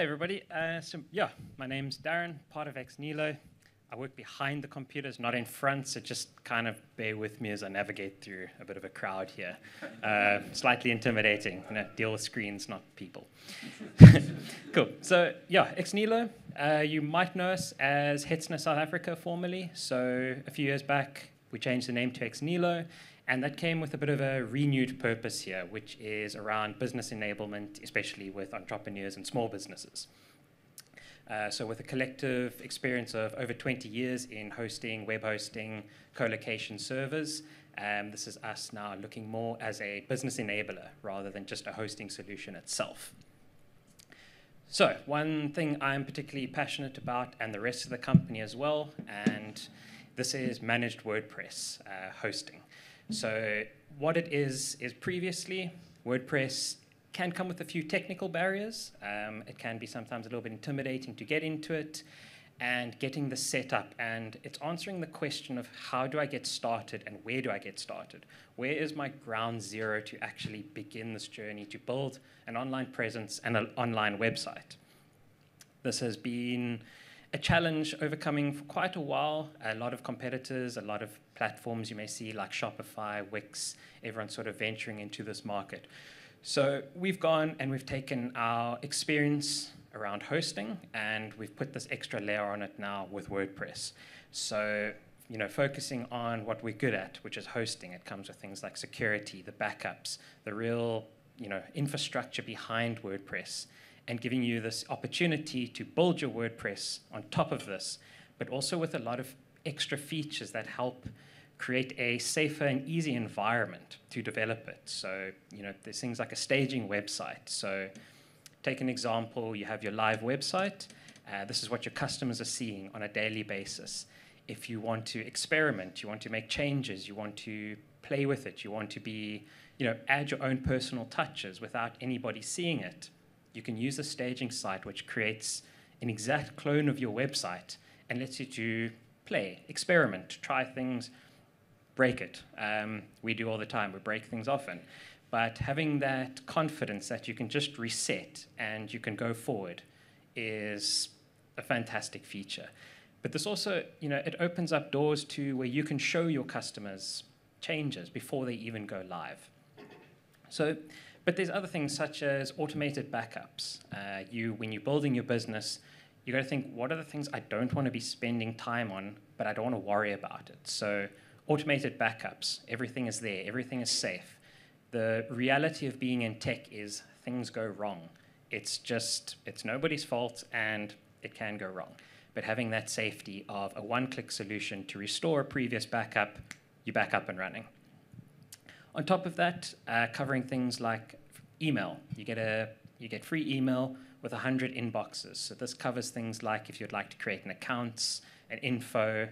Hi, everybody. Uh, so, yeah, my name's Darren, part of Xneelo. I work behind the computers, not in front, so just kind of bear with me as I navigate through a bit of a crowd here. Uh, slightly intimidating, you know, deal with screens, not people. cool. So, yeah, Xneelo, uh, you might know us as Hetzner South Africa formerly. So, a few years back, we changed the name to Xneelo, and that came with a bit of a renewed purpose here, which is around business enablement, especially with entrepreneurs and small businesses. Uh, so with a collective experience of over 20 years in hosting, web hosting, co-location servers, um, this is us now looking more as a business enabler rather than just a hosting solution itself. So one thing I'm particularly passionate about, and the rest of the company as well, and this is managed WordPress uh, hosting. So what it is is previously WordPress can come with a few technical barriers. Um, it can be sometimes a little bit intimidating to get into it and getting the setup. And it's answering the question of how do I get started and where do I get started? Where is my ground zero to actually begin this journey to build an online presence and an online website? This has been a challenge overcoming for quite a while. A lot of competitors, a lot of platforms you may see like Shopify, Wix, everyone sort of venturing into this market. So we've gone and we've taken our experience around hosting and we've put this extra layer on it now with WordPress. So, you know, focusing on what we're good at, which is hosting. It comes with things like security, the backups, the real, you know, infrastructure behind WordPress and giving you this opportunity to build your WordPress on top of this, but also with a lot of extra features that help create a safer and easy environment to develop it. So, you know, there's things like a staging website. So, take an example you have your live website. Uh, this is what your customers are seeing on a daily basis. If you want to experiment, you want to make changes, you want to play with it, you want to be, you know, add your own personal touches without anybody seeing it, you can use a staging site which creates an exact clone of your website and lets you to play, experiment, try things, break it. Um, we do all the time, we break things often. But having that confidence that you can just reset and you can go forward is a fantastic feature. But this also, you know, it opens up doors to where you can show your customers changes before they even go live. So, but there's other things such as automated backups. Uh, you, when you're building your business, you got to think, what are the things I don't want to be spending time on, but I don't want to worry about it. So automated backups. Everything is there. Everything is safe. The reality of being in tech is things go wrong. It's just, it's nobody's fault and it can go wrong. But having that safety of a one-click solution to restore a previous backup, you back up and running. On top of that, uh, covering things like email. You get a you get free email with 100 inboxes. So this covers things like if you'd like to create an accounts, an info,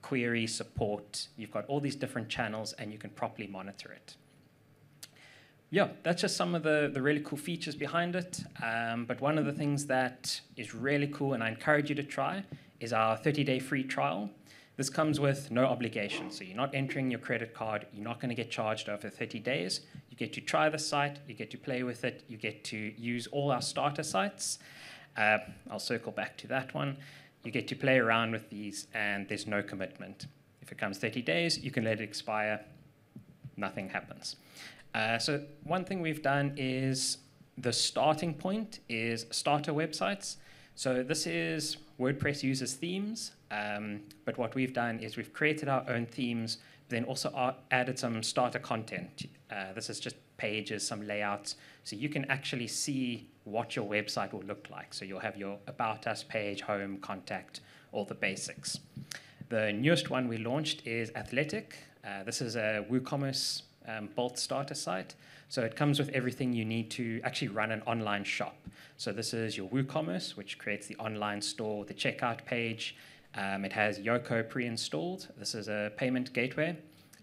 query, support. You've got all these different channels and you can properly monitor it. Yeah, that's just some of the, the really cool features behind it. Um, but one of the things that is really cool and I encourage you to try is our 30-day free trial. This comes with no obligation. So you're not entering your credit card. You're not going to get charged over 30 days. You get to try the site. You get to play with it. You get to use all our starter sites. Uh, I'll circle back to that one. You get to play around with these, and there's no commitment. If it comes 30 days, you can let it expire. Nothing happens. Uh, so one thing we've done is the starting point is starter websites. So this is WordPress users themes, um, but what we've done is we've created our own themes, then also added some starter content. Uh, this is just pages, some layouts, so you can actually see what your website will look like. So you'll have your About Us page, home, contact, all the basics. The newest one we launched is Athletic. Uh, this is a WooCommerce um, Bolt starter site. So it comes with everything you need to actually run an online shop. So this is your WooCommerce, which creates the online store, the checkout page. Um, it has Yoco pre-installed. This is a payment gateway,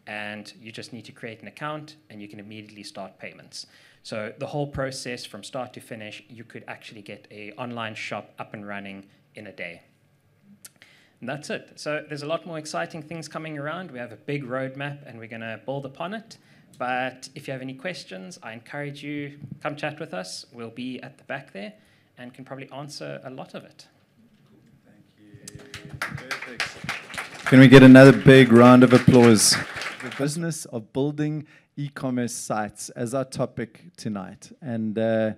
and you just need to create an account, and you can immediately start payments. So the whole process from start to finish, you could actually get a online shop up and running in a day. And that's it. So there's a lot more exciting things coming around. We have a big roadmap and we're going to build upon it. But if you have any questions, I encourage you, come chat with us. We'll be at the back there. and can probably answer a lot of it. Can we get another big round of applause? The business of building e-commerce sites as our topic tonight, and uh,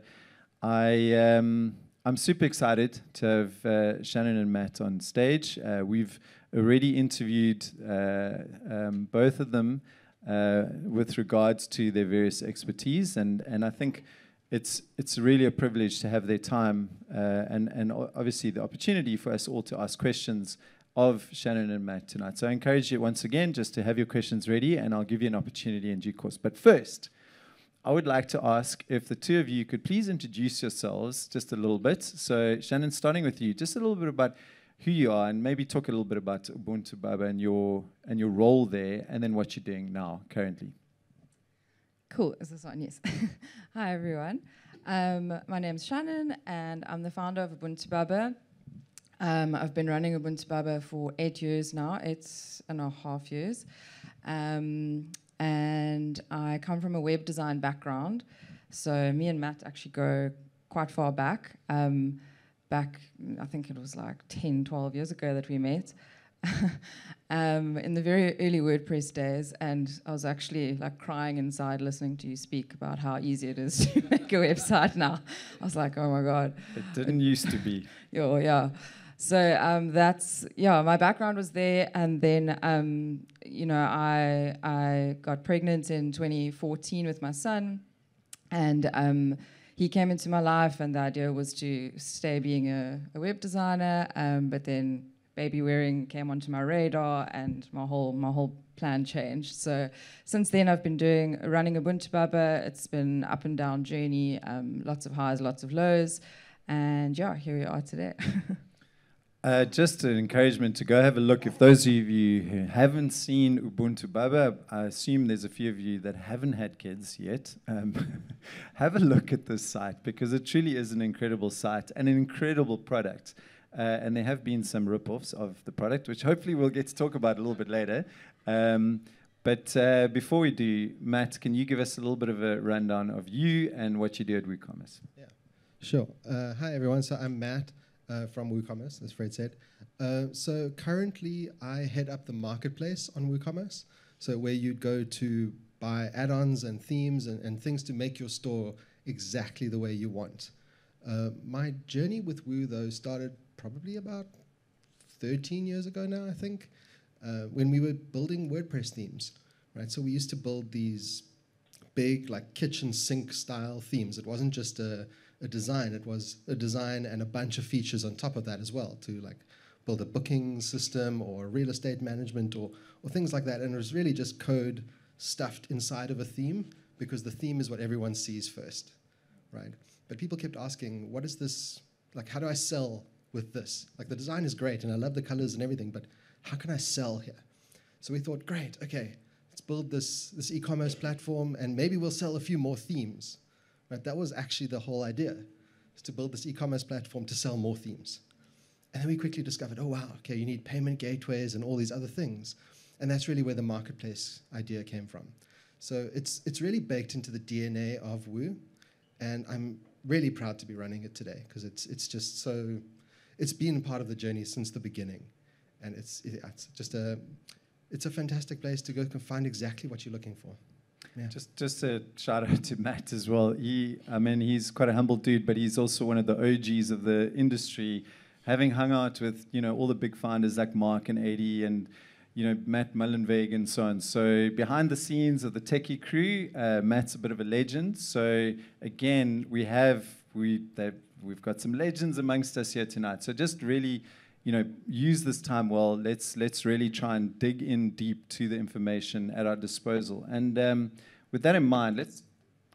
I. Um, I'm super excited to have uh, Shannon and Matt on stage. Uh, we've already interviewed uh, um, both of them uh, with regards to their various expertise, and, and I think it's, it's really a privilege to have their time uh, and, and obviously the opportunity for us all to ask questions of Shannon and Matt tonight. So I encourage you once again just to have your questions ready, and I'll give you an opportunity in due course. But first, I would like to ask if the two of you could please introduce yourselves just a little bit. So, Shannon, starting with you, just a little bit about who you are, and maybe talk a little bit about Ubuntu Baba and your and your role there, and then what you're doing now currently. Cool. Is this on? Yes. Hi, everyone. Um, my name's Shannon, and I'm the founder of Ubuntu Baba. Um, I've been running Ubuntu Baba for eight years now, eight and a half years. Um, and I come from a web design background. So me and Matt actually go quite far back. Um, back, I think it was like 10, 12 years ago that we met. um, in the very early WordPress days, and I was actually like crying inside listening to you speak about how easy it is to make a website now. I was like, oh my god, it didn't used to be. yeah, yeah. So um, that's yeah. My background was there, and then um, you know I I got pregnant in 2014 with my son, and um, he came into my life, and the idea was to stay being a, a web designer. Um, but then baby wearing came onto my radar, and my whole my whole plan changed. So since then, I've been doing running Ubuntu Baba. It's been up and down journey, um, lots of highs, lots of lows, and yeah, here we are today. Uh, just an encouragement to go have a look. If those of you who haven't seen Ubuntu Baba, I assume there's a few of you that haven't had kids yet. Um, have a look at this site because it truly is an incredible site and an incredible product. Uh, and there have been some rip-offs of the product, which hopefully we'll get to talk about a little bit later. Um, but uh, before we do, Matt, can you give us a little bit of a rundown of you and what you do at WooCommerce? Yeah, sure. Uh, hi, everyone. So I'm Matt uh, from WooCommerce, as Fred said. Uh, so currently, I head up the marketplace on WooCommerce. So where you'd go to buy add-ons and themes and, and, things to make your store exactly the way you want. Uh, my journey with Woo, though, started probably about 13 years ago now, I think, uh, when we were building WordPress themes. Right, so we used to build these big, like kitchen sink style themes. It wasn't just a a design. It was a design and a bunch of features on top of that as well to like build a booking system or real estate management or, or things like that. And it was really just code stuffed inside of a theme because the theme is what everyone sees first, right? But people kept asking, what is this, like, how do I sell with this? Like, the design is great and I love the colors and everything, but how can I sell here? So we thought, great, okay, let's build this, this e-commerce platform and maybe we'll sell a few more themes. Right? That was actually the whole idea, is to build this e-commerce platform to sell more themes. And then we quickly discovered, oh wow, okay, you need payment gateways and all these other things. And that's really where the marketplace idea came from. So it's it's really baked into the DNA of Woo, and I'm really proud to be running it today because it's it's just so it's been part of the journey since the beginning, and it's it's just a it's a fantastic place to go and find exactly what you're looking for. Yeah. Just just a shout out to Matt as well. He, I mean, he's quite a humble dude, but he's also one of the OGs of the industry. Having hung out with you know all the big founders like Mark and Adii and you know Matt Mullenweg and so on. So behind the scenes of the techie crew, uh, Matt's a bit of a legend. So again, we have we we've got some legends amongst us here tonight. So just really you know, use this time well. Let's let's really try and dig in deep to the information at our disposal. And um, with that in mind, let's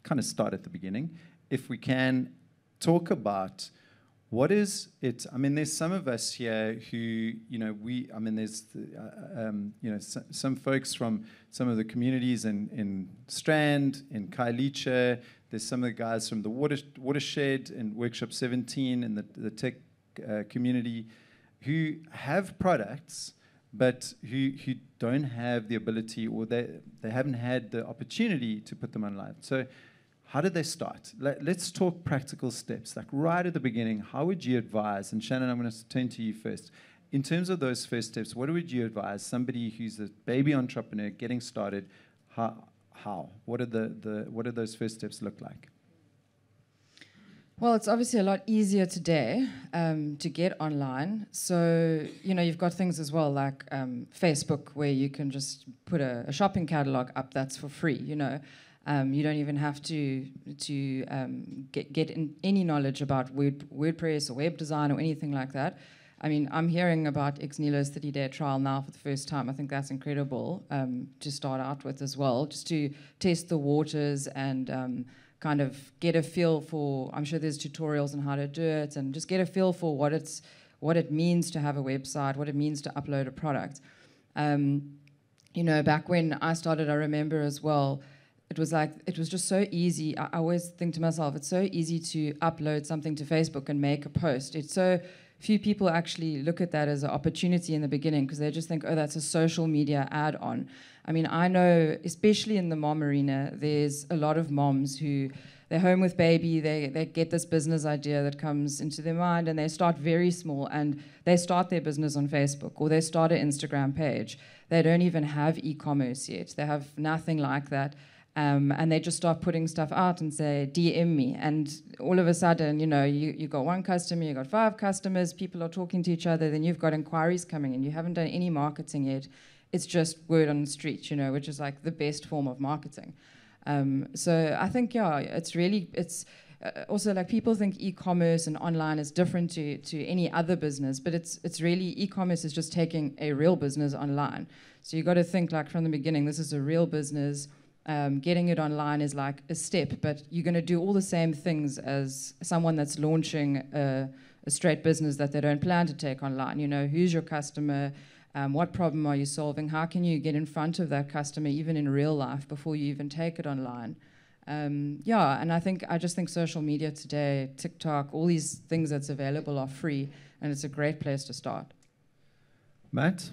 kind of start at the beginning. If we can talk about what is it? I mean, there's some of us here who, you know, we. I mean, there's, uh, um, you know, some, folks from some of the communities in, in Strand, in Khayelitsha. There's some of the guys from the water, watershed and Workshop 17 and the, the tech uh, community who have products but who, who don't have the ability or they, they haven't had the opportunity to put them online. So how did they start? Let, us talk practical steps. Like right at the beginning, how would you advise? And Shannon, I'm going to turn to you first. In terms of those first steps, what would you advise somebody who's a baby entrepreneur getting started? How? How? What are the, the what do those first steps look like? Well, it's obviously a lot easier today um, to get online. So, you know, you've got things as well like um, Facebook where you can just put a, a, shopping catalog up that's for free, you know. Um, you don't even have to to um, get, get any knowledge about Word, WordPress or web design or anything like that. I mean, I'm hearing about Xneelo's 30 day trial now for the first time. I think that's incredible um, to start out with as well, just to test the waters and um, kind of get a feel for. I'm sure there's tutorials on how to do it, and just get a feel for what it's what it means to have a website, what it means to upload a product. Um, you know, back when I started, I remember as well. It was like it was just so easy. I always think to myself, it's so easy to upload something to Facebook and make a post. It's so few people actually look at that as an opportunity in the beginning because they just think, oh, that's a social media add on. I mean, I know, especially in the mom arena, there's a lot of moms who they're home with baby, they, they get this business idea that comes into their mind, and they start very small and they start their business on Facebook or they start an Instagram page. They don't even have e commerce yet, they have nothing like that. Um, and they just start putting stuff out and say, DM me. And all of a sudden, you know, you, you got one customer, you got five customers, people are talking to each other, then you've got inquiries coming in. You haven't done any marketing yet. It's just word on the street, you know, which is like the best form of marketing. Um, so I think, yeah, it's really, it's uh, also like people think e-commerce and online is different to, to any other business, but it's, it's really, e-commerce is just taking a real business online. So you got to think like from the beginning, this is a real business um, getting it online is like a step, but you're going to do all the same things as someone that's launching a, a, straight business that they don't plan to take online. You know, who's your customer? Um, what problem are you solving? How can you get in front of that customer even in real life before you even take it online? Um, yeah, and I think I just think social media today, TikTok, all these things that's available are free, and it's a great place to start. Matt,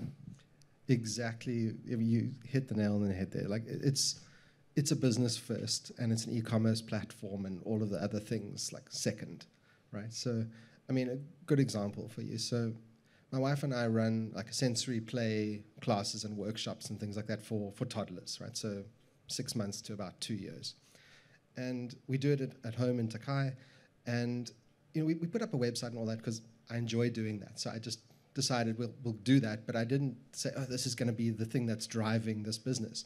exactly. You hit the nail on the head there. Like it's it's a business first and it's an e-commerce platform and all of the other things like second right? So i mean a good example for you. So my wife and i run like a sensory play classes and workshops and things like that for for toddlers right? So six months to about two years. And we do it at, at home in Tokai and you know we, we put up a website and all that because i enjoy doing that. So i just decided we'll, we'll do that but i didn't say oh this is going to be the thing that's driving this business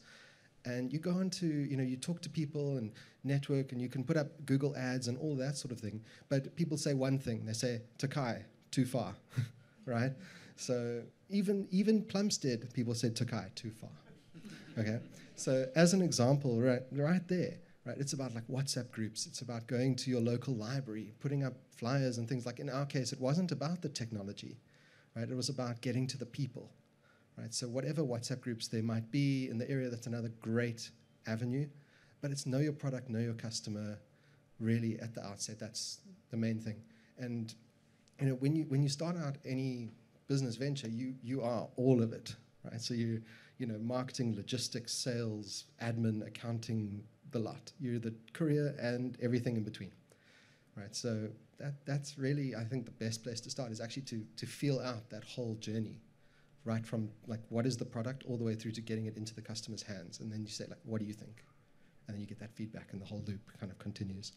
and you go into you know you talk to people and network and you can put up google ads and all that sort of thing but people say one thing. They say Tokai too far right? So even even plumstead people said Tokai too far okay? So as an example right right there right it's about like whatsapp groups. It's about going to your local library putting up flyers and things. Like in our case it wasn't about the technology right? It was about getting to the people right? So whatever WhatsApp groups there might be in the area, that's another great avenue. But it's know your product, know your customer, really at the outset. That's the main thing. And you know, when you when you start out any business venture, you you are all of it, right? So you you know, marketing, logistics, sales, admin, accounting, the lot. You're the courier and everything in between, right? So that that's really I think the best place to start is actually to to feel out that whole journey right from like what is the product all the way through to getting it into the customer's hands. And then you say like, what do you think? And then you get that feedback and the whole loop kind of continues.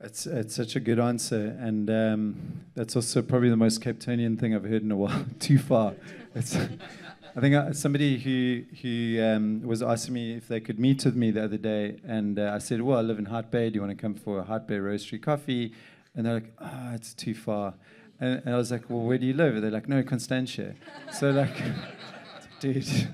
It's, it's such a good answer, and um, that's also probably the most Capetonian thing I've heard in a while. Too far. I think uh, somebody who who um, was asking me if they could meet with me the other day, and uh, I said, "Well, I live in Hout Bay. Do you want to come for a Hout Bay roastery coffee?" And they're like, "Ah, oh, it's too far." And, and I was like, well, where do you live? They're like, no, Constantia. So like, dude,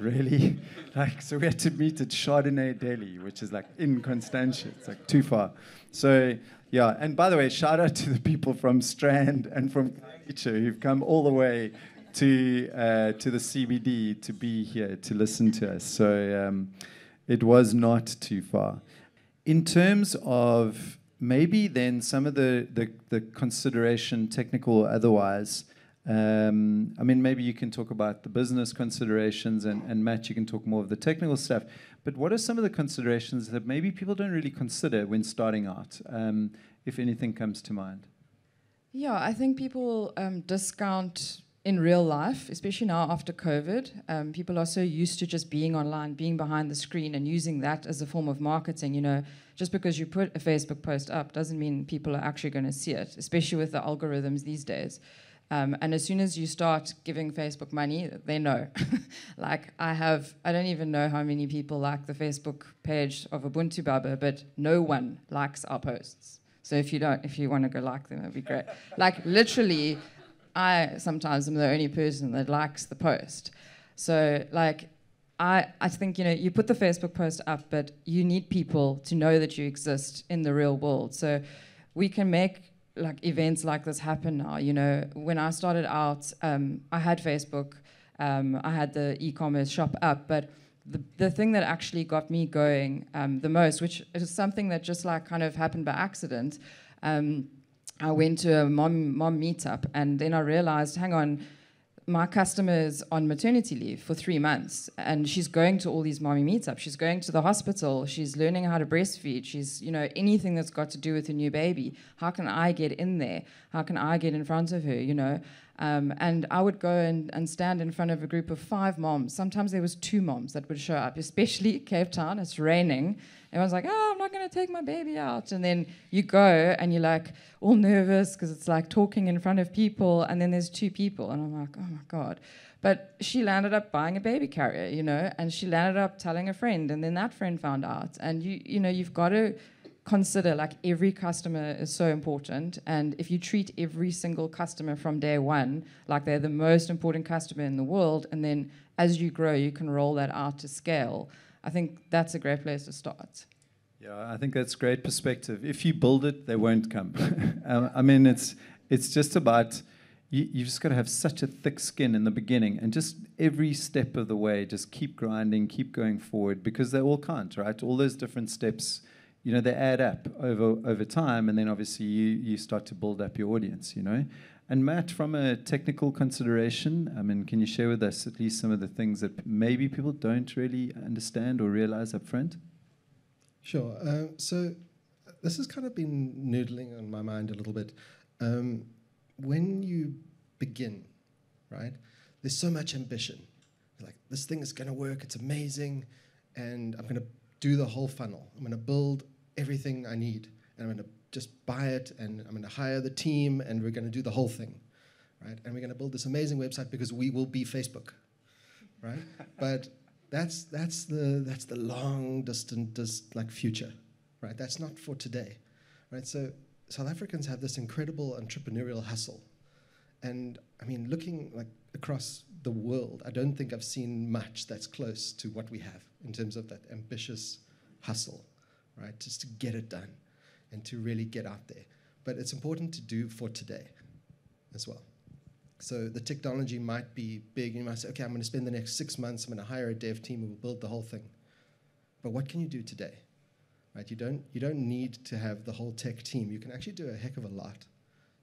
really? Like, so we had to meet at Chardonnay Deli, which is like in Constantia. It's like too far. So yeah, and by the way, shout out to the people from Strand and from Khayelitsha who've come all the way to uh, to the CBD to be here to listen to us. So um, it was not too far. In terms of maybe then some of the, the, the consideration, technical or otherwise, Um, I mean, maybe you can talk about the business considerations, and, and Matt, you can talk more of the technical stuff. But what are some of the considerations that maybe people don't really consider when starting out, um, if anything comes to mind? Yeah, I think people um, discount in real life, especially now after COVID. Um, people are so used to just being online, being behind the screen, and using that as a form of marketing. You know, just because you put a Facebook post up doesn't mean people are actually going to see it, especially with the algorithms these days. Um, and as soon as you start giving Facebook money, they know. like I have, I don't even know how many people like the Facebook page of Ubuntu Baba, but no one likes our posts. So if you don't, if you want to go like them, it'd be great. like literally, I sometimes am the only person that likes the post. So like I, I think you know you put the Facebook post up, but you need people to know that you exist in the real world. So we can make like events like this happen now. You know, when I started out, um, I had Facebook, um, I had the e-commerce shop up, but the, the thing that actually got me going um, the most, which is something that just like kind of happened by accident, um, I went to a mom mom meetup, and then I realized, hang on my customer is on maternity leave for three months and she's going to all these mommy meetups. She's going to the hospital. She's learning how to breastfeed. She's, you know, anything that's got to do with a new baby. How can I get in there? How can I get in front of her, you know? Um, and I would go and, and stand in front of a group of five moms. Sometimes there was two moms that would show up, especially Cape Town. It's raining. Everyone's like, oh, I'm not going to take my baby out. And then you go and you're like all nervous because it's like talking in front of people. And then there's two people. And I'm like, oh my God. But she landed up buying a baby carrier, you know, and she landed up telling a friend. And then that friend found out. And you, you know, you've got to consider like every customer is so important and if you treat every single customer from day one like they're the most important customer in the world and then as you grow you can roll that out to scale i think that's a great place to start. Yeah i think that's great perspective. If you build it they won't come. Um, i mean it's it's just about you, you've just got to have such a thick skin in the beginning and just every step of the way just keep grinding keep going forward because they all can't right? All those different steps you know, they add up over over time, and then obviously you you start to build up your audience, you know. And Matt, from a technical consideration, I mean, can you share with us at least some of the things that maybe people don't really understand or realize up front? Sure. Uh, so this has kind of been noodling on my mind a little bit. Um, when you begin, right, there's so much ambition. Like, this thing is going to work, it's amazing, and I'm going to do the whole funnel. I'm going to build everything I need. And I'm going to just buy it and I'm going to hire the team and we're going to do the whole thing. Right? And we're going to build this amazing website because we will be Facebook. Right? but that's that's the that's the long distant dis, like future. Right? That's not for today. Right? So South Africans have this incredible entrepreneurial hustle. And I mean looking like across the world, I don't think I've seen much that's close to what we have in terms of that ambitious hustle right? Just to get it done and to really get out there. But it's important to do for today as well. So the technology might be big. You might say, okay, I'm going to spend the next six months, I'm going to hire a dev team will build the whole thing. But what can you do today? Right? You don't, you don't need to have the whole tech team. You can actually do a heck of a lot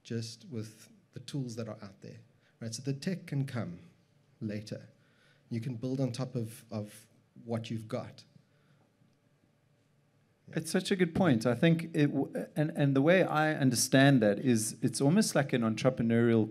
just with the tools that are out there. Right? So the tech can come later. You can build on top of, of what you've got. It's such a good point. I think it, and and the way I understand that is it's almost like an entrepreneurial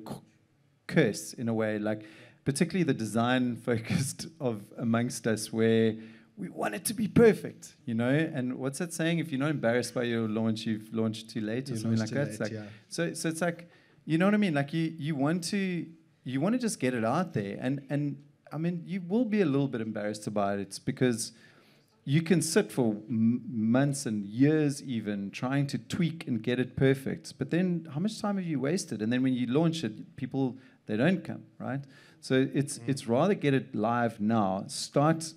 curse in a way, like particularly the design focused of amongst us, where we want it to be perfect, you know. And what's that saying? If you're not embarrassed by your launch, you've launched too late, or you something like that. Late, like, yeah. So so it's like, you know what I mean? Like you you want to you want to just get it out there, and and I mean you will be a little bit embarrassed about it because you can sit for m- months and years even trying to tweak and get it perfect but then how much time have you wasted? And then when you launch it people they don't come right? So it's mm. it's rather get it live now start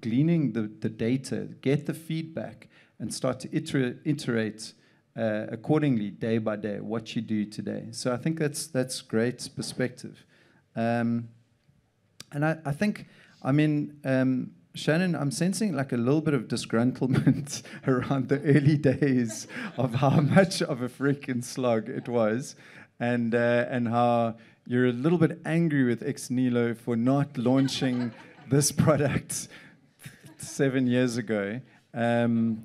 gleaning the, the data get the feedback and start to iter- iterate uh, accordingly day by day what you do today. So i think that's that's great perspective. Um, and I, I think i mean um, Shannon, I'm sensing like a little bit of disgruntlement around the early days of how much of a freaking slog it was, and uh, and how you're a little bit angry with Xneelo for not launching this product seven years ago. Um,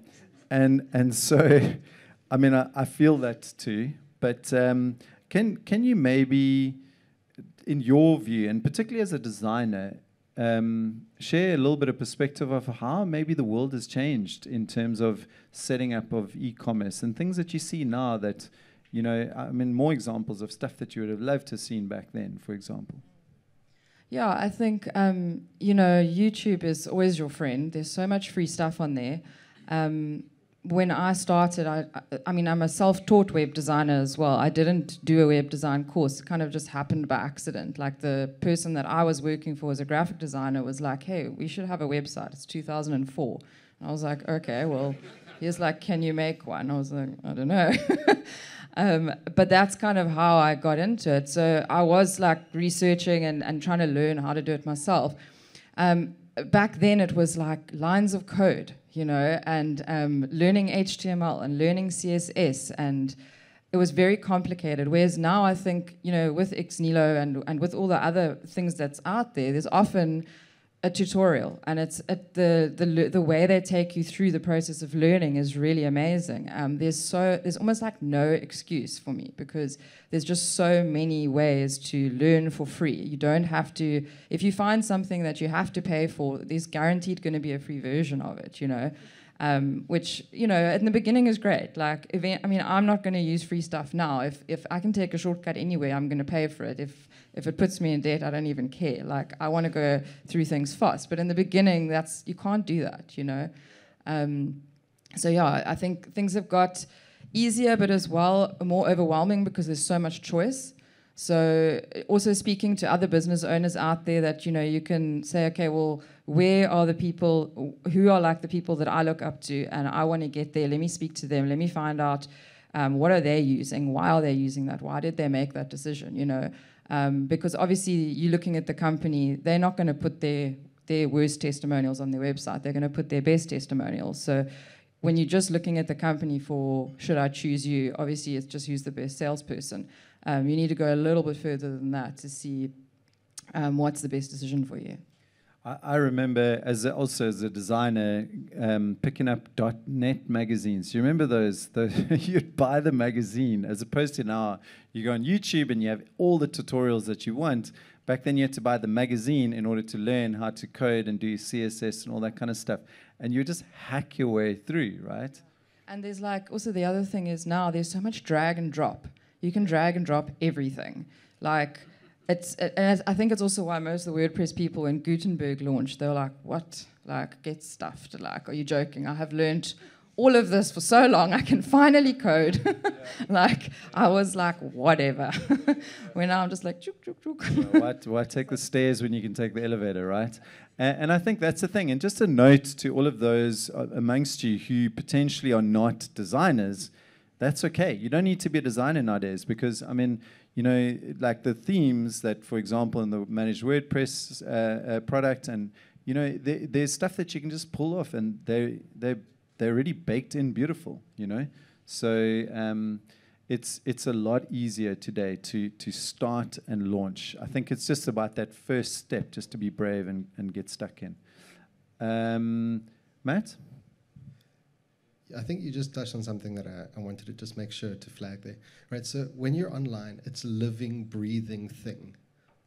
and, and so, I mean, I, I feel that too. But um, can, can you maybe, in your view, and particularly as a designer, um, share a little bit of perspective of how maybe the world has changed in terms of setting up of e-commerce and things that you see now that, you know, I mean, more examples of stuff that you would have loved to have seen back then, for example. Yeah, I think um, you know YouTube is always your friend. There's so much free stuff on there. Um, when I started, I, I mean, I'm a self-taught web designer as well. I didn't do a web design course; it kind of just happened by accident. Like the person that I was working for as a graphic designer was like, "Hey, we should have a website." It's 2004, and I was like, "Okay, well." He's like, "Can you make one?" I was like, "I don't know." um, but that's kind of how I got into it. So I was like researching and, and trying to learn how to do it myself. Um, back then, it was like lines of code you know, and um, learning HTML and learning CSS, and it was very complicated. Whereas now, I think, you know, with Xneelo and, and with all the other things that's out there, there's often a tutorial, and it's the, the the way they take you through the process of learning is really amazing. Um, there's so there's almost like no excuse for me because there's just so many ways to learn for free. You don't have to if you find something that you have to pay for, there's guaranteed going to be a free version of it. You know. Um, which you know in the beginning is great. Like, if, I mean, I'm not going to use free stuff now. If if I can take a shortcut anyway, I'm going to pay for it. If if it puts me in debt, I don't even care. Like I want to go through things fast. But in the beginning, that's you can't do that, you know. Um, so yeah, I think things have got easier, but as well more overwhelming because there's so much choice. So also speaking to other business owners out there that you know you can say, okay, well, where are the people who are like the people that I look up to, and I want to get there. Let me speak to them. Let me find out um, what are they using, why are they using that, why did they make that decision, you know. Um, because obviously, you're looking at the company, they're not going to put their, their worst testimonials on their website, they're going to put their best testimonials. So when you're just looking at the company for should I choose you, obviously it's just who's the best salesperson. Um, you need to go a little bit further than that to see um, what's the best decision for you. I, remember as a, also as a designer um, picking up .NET magazines. You remember those? those you'd buy the magazine as opposed to now you go on YouTube and you have all the tutorials that you want. Back then you had to buy the magazine in order to learn how to code and do CSS and all that kind of stuff. And you just hack your way through, right? And there's like also the other thing is now there's so much drag and drop. You can drag and drop everything. Like it's and I think it's also why most of the WordPress people when Gutenberg launched, they were like, "What? Like, get stuffed? Like, are you joking? I have learned all of this for so long. I can finally code." like, I was like, "Whatever." when now I'm just like, "Chook chook chook." why, why take the stairs when you can take the elevator, right? And, and I think that's the thing. And just a note to all of those uh, amongst you who potentially are not designers, that's okay. You don't need to be a designer nowadays because I mean you know, like the themes that, for example, in the managed WordPress uh, uh, product, and you know, there, there's stuff that you can just pull off, and they they they're already baked in beautiful, you know. So um, it's it's a lot easier today to to start and launch. I think it's just about that first step, just to be brave and, and get stuck in. Um, Matt. I think you just touched on something that I, I, wanted to just make sure to flag there, right? So when you're online, it's a living, breathing thing,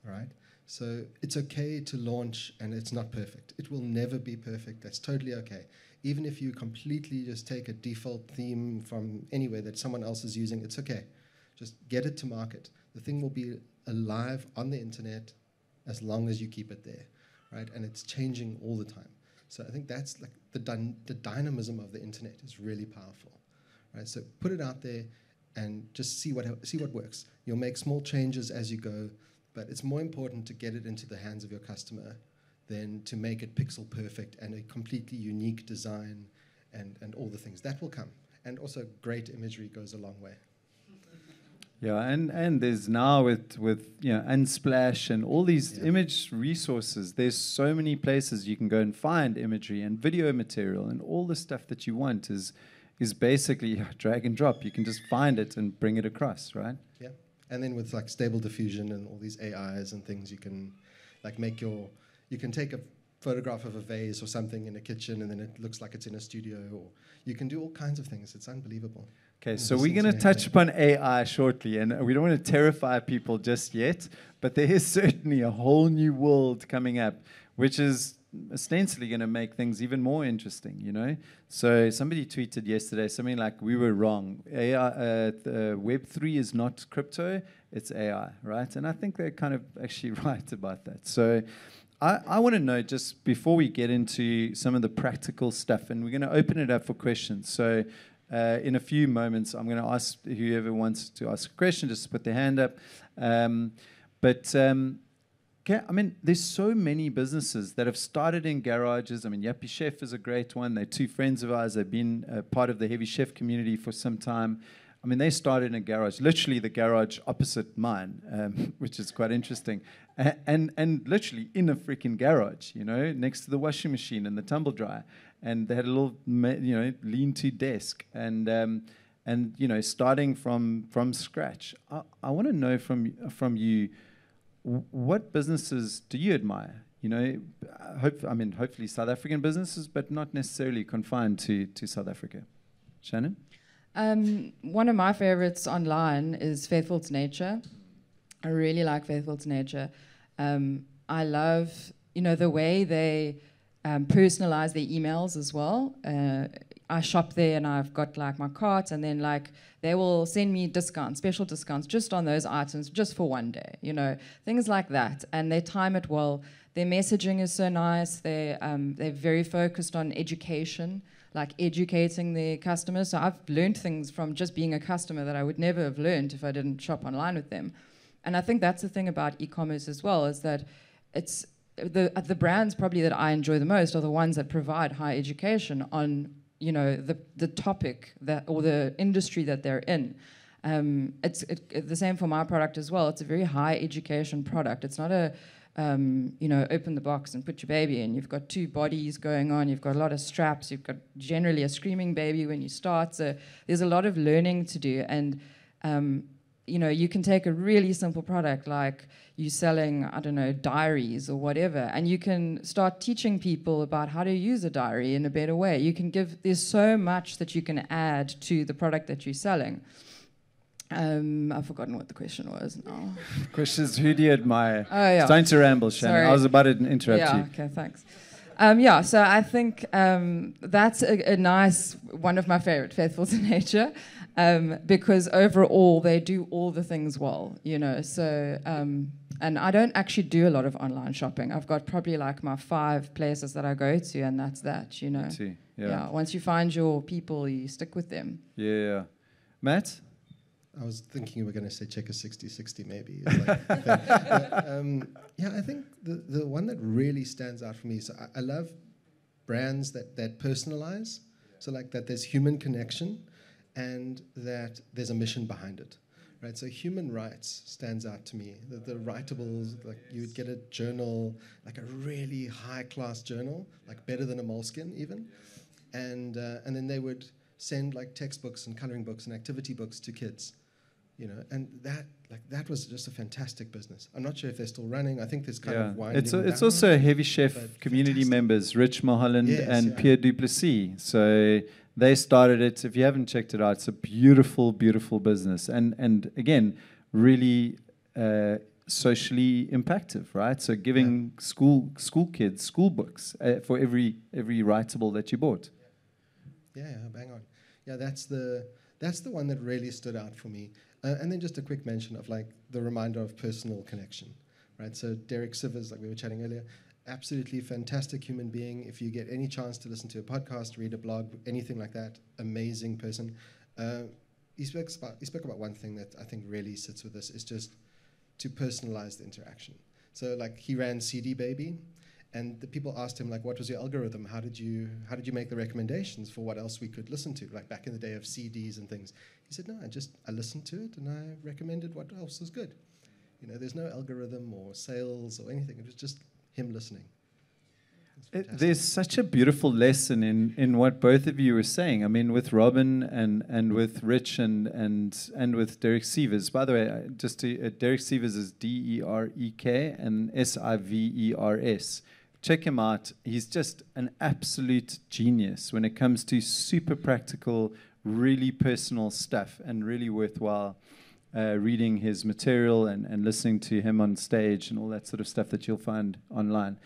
right? So it's okay to launch and it's not perfect. It will never be perfect. That's totally okay. Even if you completely just take a default theme from anywhere that someone else is using, it's okay. Just get it to market. The thing will be alive on the internet as long as you keep it there, right? And it's changing all the time. So I think that's like the, the dynamism of the internet is really powerful, right? So put it out there and just see what see what works. You'll make small changes as you go, but it's more important to get it into the hands of your customer than to make it pixel perfect and a completely unique design and, and all the things. That will come. And also great imagery goes a long way. Yeah, and, and there's now with with you know Unsplash and all these yeah. image resources. There's so many places you can go and find imagery and video material and all the stuff that you want is is basically drag and drop. You can just find it and bring it across, right? Yeah, And then with like stable diffusion and all these AIs and things, you can like make your you can take a photograph of a vase or something in a kitchen and then it looks like it's in a studio or you can do all kinds of things. It's unbelievable. Okay, so we're going to touch upon AI shortly, and we don't want to terrify people just yet, but there is certainly a whole new world coming up, which is ostensibly going to make things even more interesting, you know? So somebody tweeted yesterday something like, we were wrong. AI, uh, the Web3 is not crypto, it's AI, right? And I think they're kind of actually right about that. So I, I want to know just before we get into some of the practical stuff, and we're going to open it up for questions. So uh, in a few moments, I'm going to ask whoever wants to ask a question just put their hand up. Um, but um, I mean, there's so many businesses that have started in garages. I mean, Yuppiechef is a great one. They're two friends of ours. They've been uh, part of the heavy chef community for some time. I mean, they started in a garage, literally the garage opposite mine, um, which is quite interesting, A- and and literally in a freaking garage, you know, next to the washing machine and the tumble dryer, and they had a little, you know, lean-to desk, and um, and you know, starting from from scratch. I, I want to know from from you, what businesses do you admire? You know, hope I mean hopefully South African businesses, but not necessarily confined to to South Africa. Shannon. Um, one of my favorites online is Faithful to Nature. I really like Faithful to Nature. Um, I love, you know, the way they um, personalize their emails as well. Uh, I shop there and I've got like my cart, and then like they will send me discounts, special discounts, just on those items, just for one day. You know, things like that, and they time it well. Their messaging is so nice. They um, they're very focused on education like educating the customers. So I've learned things from just being a customer that I would never have learned if I didn't shop online with them. And I think that's the thing about e-commerce as well is that it's the the brands probably that I enjoy the most are the ones that provide high education on you know the the topic that or the industry that they're in. Um, it's it, it- the same for my product as well. It's a very high education product. It's not a um, you know, open the box and put your baby in. You've got two bodies going on. You've got a lot of straps. You've got generally a screaming baby when you start. So there's a lot of learning to do. And, um, you know, you can take a really simple product like you selling, I don't know, diaries or whatever, and you can start teaching people about how to use a diary in a better way. You can give, there's so much that you can add to the product that you're selling. Um, I've forgotten what the question was now. Question is, who do you admire? Oh, yeah. Starting to ramble, Shannon. Sorry. I was about to interrupt yeah, you. okay, thanks. Um, yeah, so I think um, that's a, a nice, one of my favorite, Faithful to Nature, um, because overall they do all the things well, you know. So, um, and I don't actually do a lot of online shopping. I've got probably like my five places that I go to, and that's that, you know. Too. Yeah. Yeah. once you find your people, you stick with them. Yeah. yeah. Matt? I was thinking you were going to say Checkers 60 60 maybe. Like. But, um, yeah, I think the, the one that really stands out for me, so I, I love brands that, that personalize, so like that there's human connection and that there's a mission behind it. Right, so Human Writes stands out to me. The, the writables, like you would get a journal, like a really high class journal, like better than a Moleskine even, and uh, and then they would send like textbooks and coloring books and activity books to kids you know, and that like that was just a fantastic business. I'm not sure if they're still running. I think there's kind yeah. of winding It's, a, it's down. also Heavy Chef community fantastic. members, Rich Mulholland Yes, and yeah. Pierre Duplessis. So they started it. If you haven't checked it out, it's a beautiful, beautiful business. And, and again, really uh, socially impactful, right? So giving school, school kids school books uh, for every, every writable that you bought. Yeah, yeah, bang on. Yeah, that's the that's the one that really stood out for me. Uh, and then just a quick mention of like the reminder of personal connection, right? So Derek Sivers, like we were chatting earlier, absolutely fantastic human being. If you get any chance to listen to a podcast, read a blog, anything like that, amazing person. Uh, he spoke about he spoke about one thing that I think really sits with us is just to personalize the interaction. So like he ran CD Baby, and the people asked him like, "What was your algorithm? How did you how did you make the recommendations for what else we could listen to? Like back in the day of CDs and things." He said, "No, I just I listened to it and I recommended what else was good. You know, there's no algorithm or sales or anything. It was just him listening." It, there's such a beautiful lesson in, in what both of you were saying. I mean, with Robin and, and with Rich and, and and with Derek Sivers. By the way, just to, uh, Derek Sivers is D E R E K and S I V E R S. Check him out. He's just an absolute genius when it comes to super practical, really personal stuff and really worthwhile. Uh, reading his material and, and listening to him on stage and all that sort of stuff that you'll find online.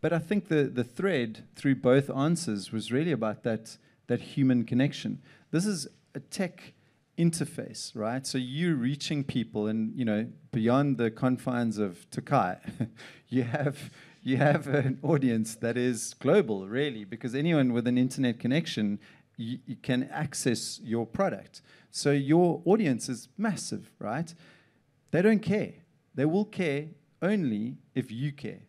But I think the, the thread through both answers was really about that, that human connection. This is a tech interface, right? So you're reaching people and, you know, beyond the confines of Tokai, you have you have an audience that is global, really, because anyone with an internet connection you, you can access your product. So your audience is massive, right? They don't care. They will care only if you care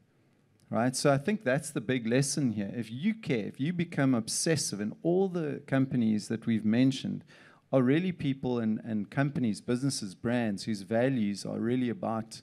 right? So I think that's the big lesson here. If you care, if you become obsessive, and all the companies that we've mentioned are really people and, and companies, businesses, brands whose values are really about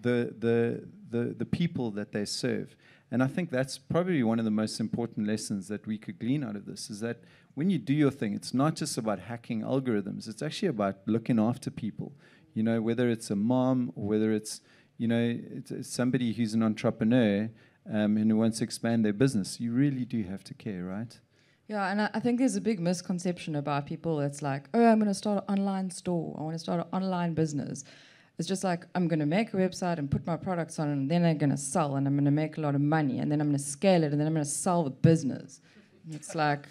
the, the, the, the people that they serve. And I think that's probably one of the most important lessons that we could glean out of this is that when you do your thing, it's not just about hacking algorithms, it's actually about looking after people. You know, whether it's a mom or whether it's you know, it's, somebody who's an entrepreneur um, and who wants to expand their business, you really do have to care, right? Yeah, and I, I think there's a big misconception about people. It's like, oh, I'm going to start an online store. I want to start an online business. It's just like I'm going to make a website and put my products on, and then I'm going to sell, and I'm going to make a lot of money, and then I'm going to scale it, and then I'm going to sell the business. It's like,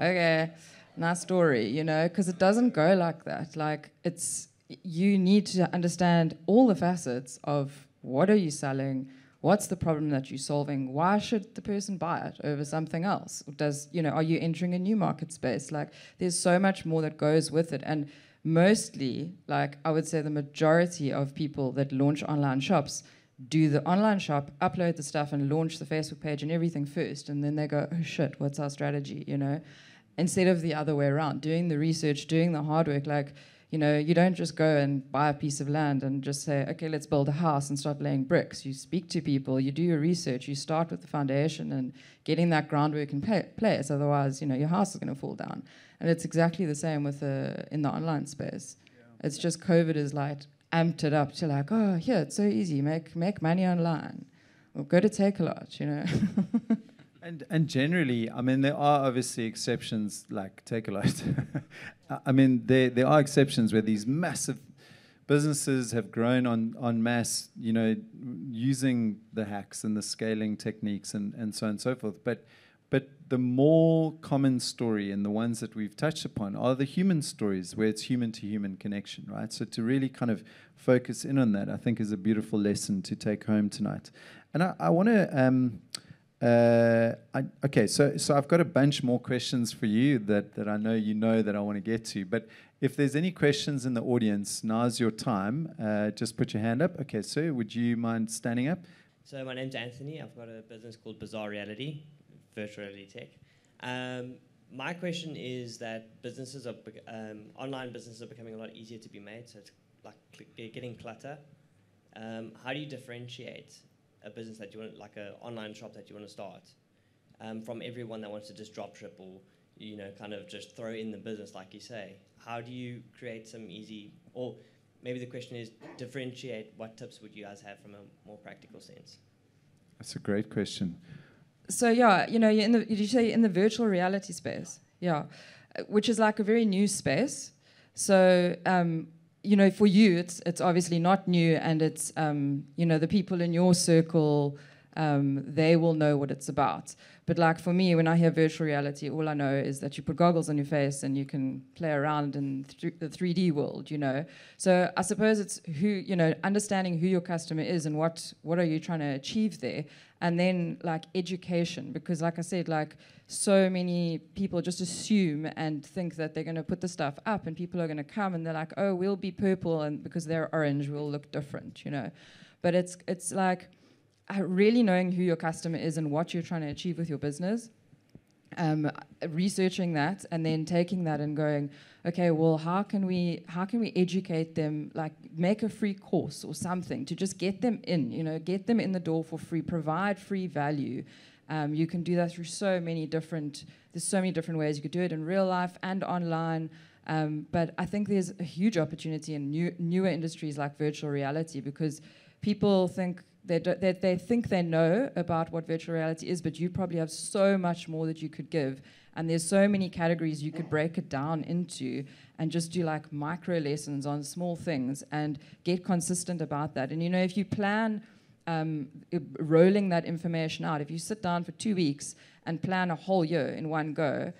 okay, nice story, you know, because it doesn't go like that. Like it's you need to understand all the facets of what are you selling, what's the problem that you're solving, why should the person buy it over something else? Does you know, are you entering a new market space? Like there's so much more that goes with it. And mostly, like I would say the majority of people that launch online shops do the online shop, upload the stuff and launch the Facebook page and everything first, and then they go, oh shit, what's our strategy? You know? Instead of the other way around, doing the research, doing the hard work, like you know, you don't just go and buy a piece of land and just say, okay, let's build a house and start laying bricks. You speak to people, you do your research, you start with the foundation and getting that groundwork in place. Otherwise, you know, your house is going to fall down. And it's exactly the same with the in the online space. Yeah. It's just COVID is like amped it up to like, oh, here it's so easy, make make money online, or go to Takealot, you know. And and generally, I mean, there are obviously exceptions like Takealot. I mean, there there are exceptions where these massive businesses have grown on on mass, you know, using the hacks and the scaling techniques and, and so on and so forth. But but the more common story and the ones that we've touched upon are the human stories where it's human to human connection, right? So to really kind of focus in on that, I think is a beautiful lesson to take home tonight. And I, I want to. Um, uh, I, okay, so so I've got a bunch more questions for you that, that I know you know that I want to get to. But if there's any questions in the audience, now's your time. Uh, just put your hand up. Okay, sir, would you mind standing up? So my name's Anthony. I've got a business called Bizarre Reality, virtual reality tech. Um, my question is that businesses are um, online businesses are becoming a lot easier to be made. So it's like getting clutter. Um, how do you differentiate a business that you want, like an online shop that you want to start, um, from everyone that wants to just drop ship or you know kind of just throw in the business like you say. How do you create some easy or maybe the question is differentiate what tips would you guys have from a more practical sense? That's a great question. So yeah, you know, you're in the did you say in the virtual reality space? Yeah, which is like a very new space. So um, you know, for you, it's it's obviously not new, and it's um, you know the people in your circle, um, they will know what it's about. But like for me, when I hear virtual reality, all I know is that you put goggles on your face and you can play around in th- the 3D world, you know. So I suppose it's who you know, understanding who your customer is and what what are you trying to achieve there, and then like education, because like I said, like so many people just assume and think that they're going to put the stuff up and people are going to come and they're like oh we'll be purple and because they're orange we'll look different you know but it's it's like really knowing who your customer is and what you're trying to achieve with your business um, researching that and then taking that and going okay well how can we how can we educate them like make a free course or something to just get them in you know get them in the door for free provide free value Um, you can do that through so many different. There's so many different ways you could do it in real life and online. Um, but I think there's a huge opportunity in new, newer industries like virtual reality because people think they, do, they, they think they know about what virtual reality is, but you probably have so much more that you could give. And there's so many categories you could break it down into and just do like micro lessons on small things and get consistent about that. And you know, if you plan um, rolling that information out, if you sit down for two weeks and plan a whole year in one go,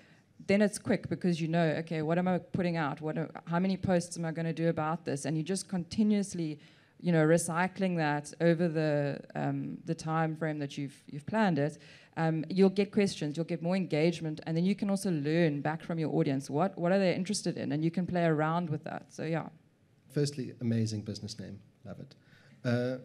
then it's quick because you know, okay, what am I putting out? What, are, how many posts am I going to do about this? And you just continuously, you know, recycling that over the um, the time frame that you've you've planned it. Um, you'll get questions, you'll get more engagement, and then you can also learn back from your audience what what are they interested in, and you can play around with that. So yeah. Firstly, amazing business name, love it. Uh,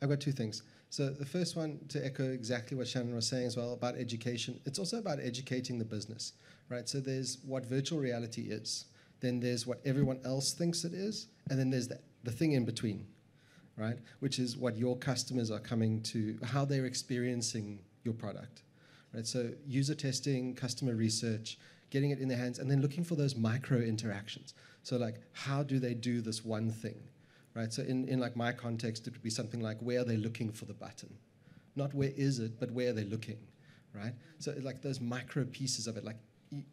I've got two things. So the first one to echo exactly what Shannon was saying as well about education. It's also about educating the business right? So there's what virtual reality is, then there's what everyone else thinks it is, and then there's the, the thing in between, right? Which is what your customers are coming to, how they're experiencing your product, right? So user testing, customer research, getting it in their hands, and then looking for those micro interactions. So like, how do they do this one thing, right? So in, in like my context, it would be something like, where are they looking for the button? Not where is it, but where are they looking, right? So like those micro pieces of it, like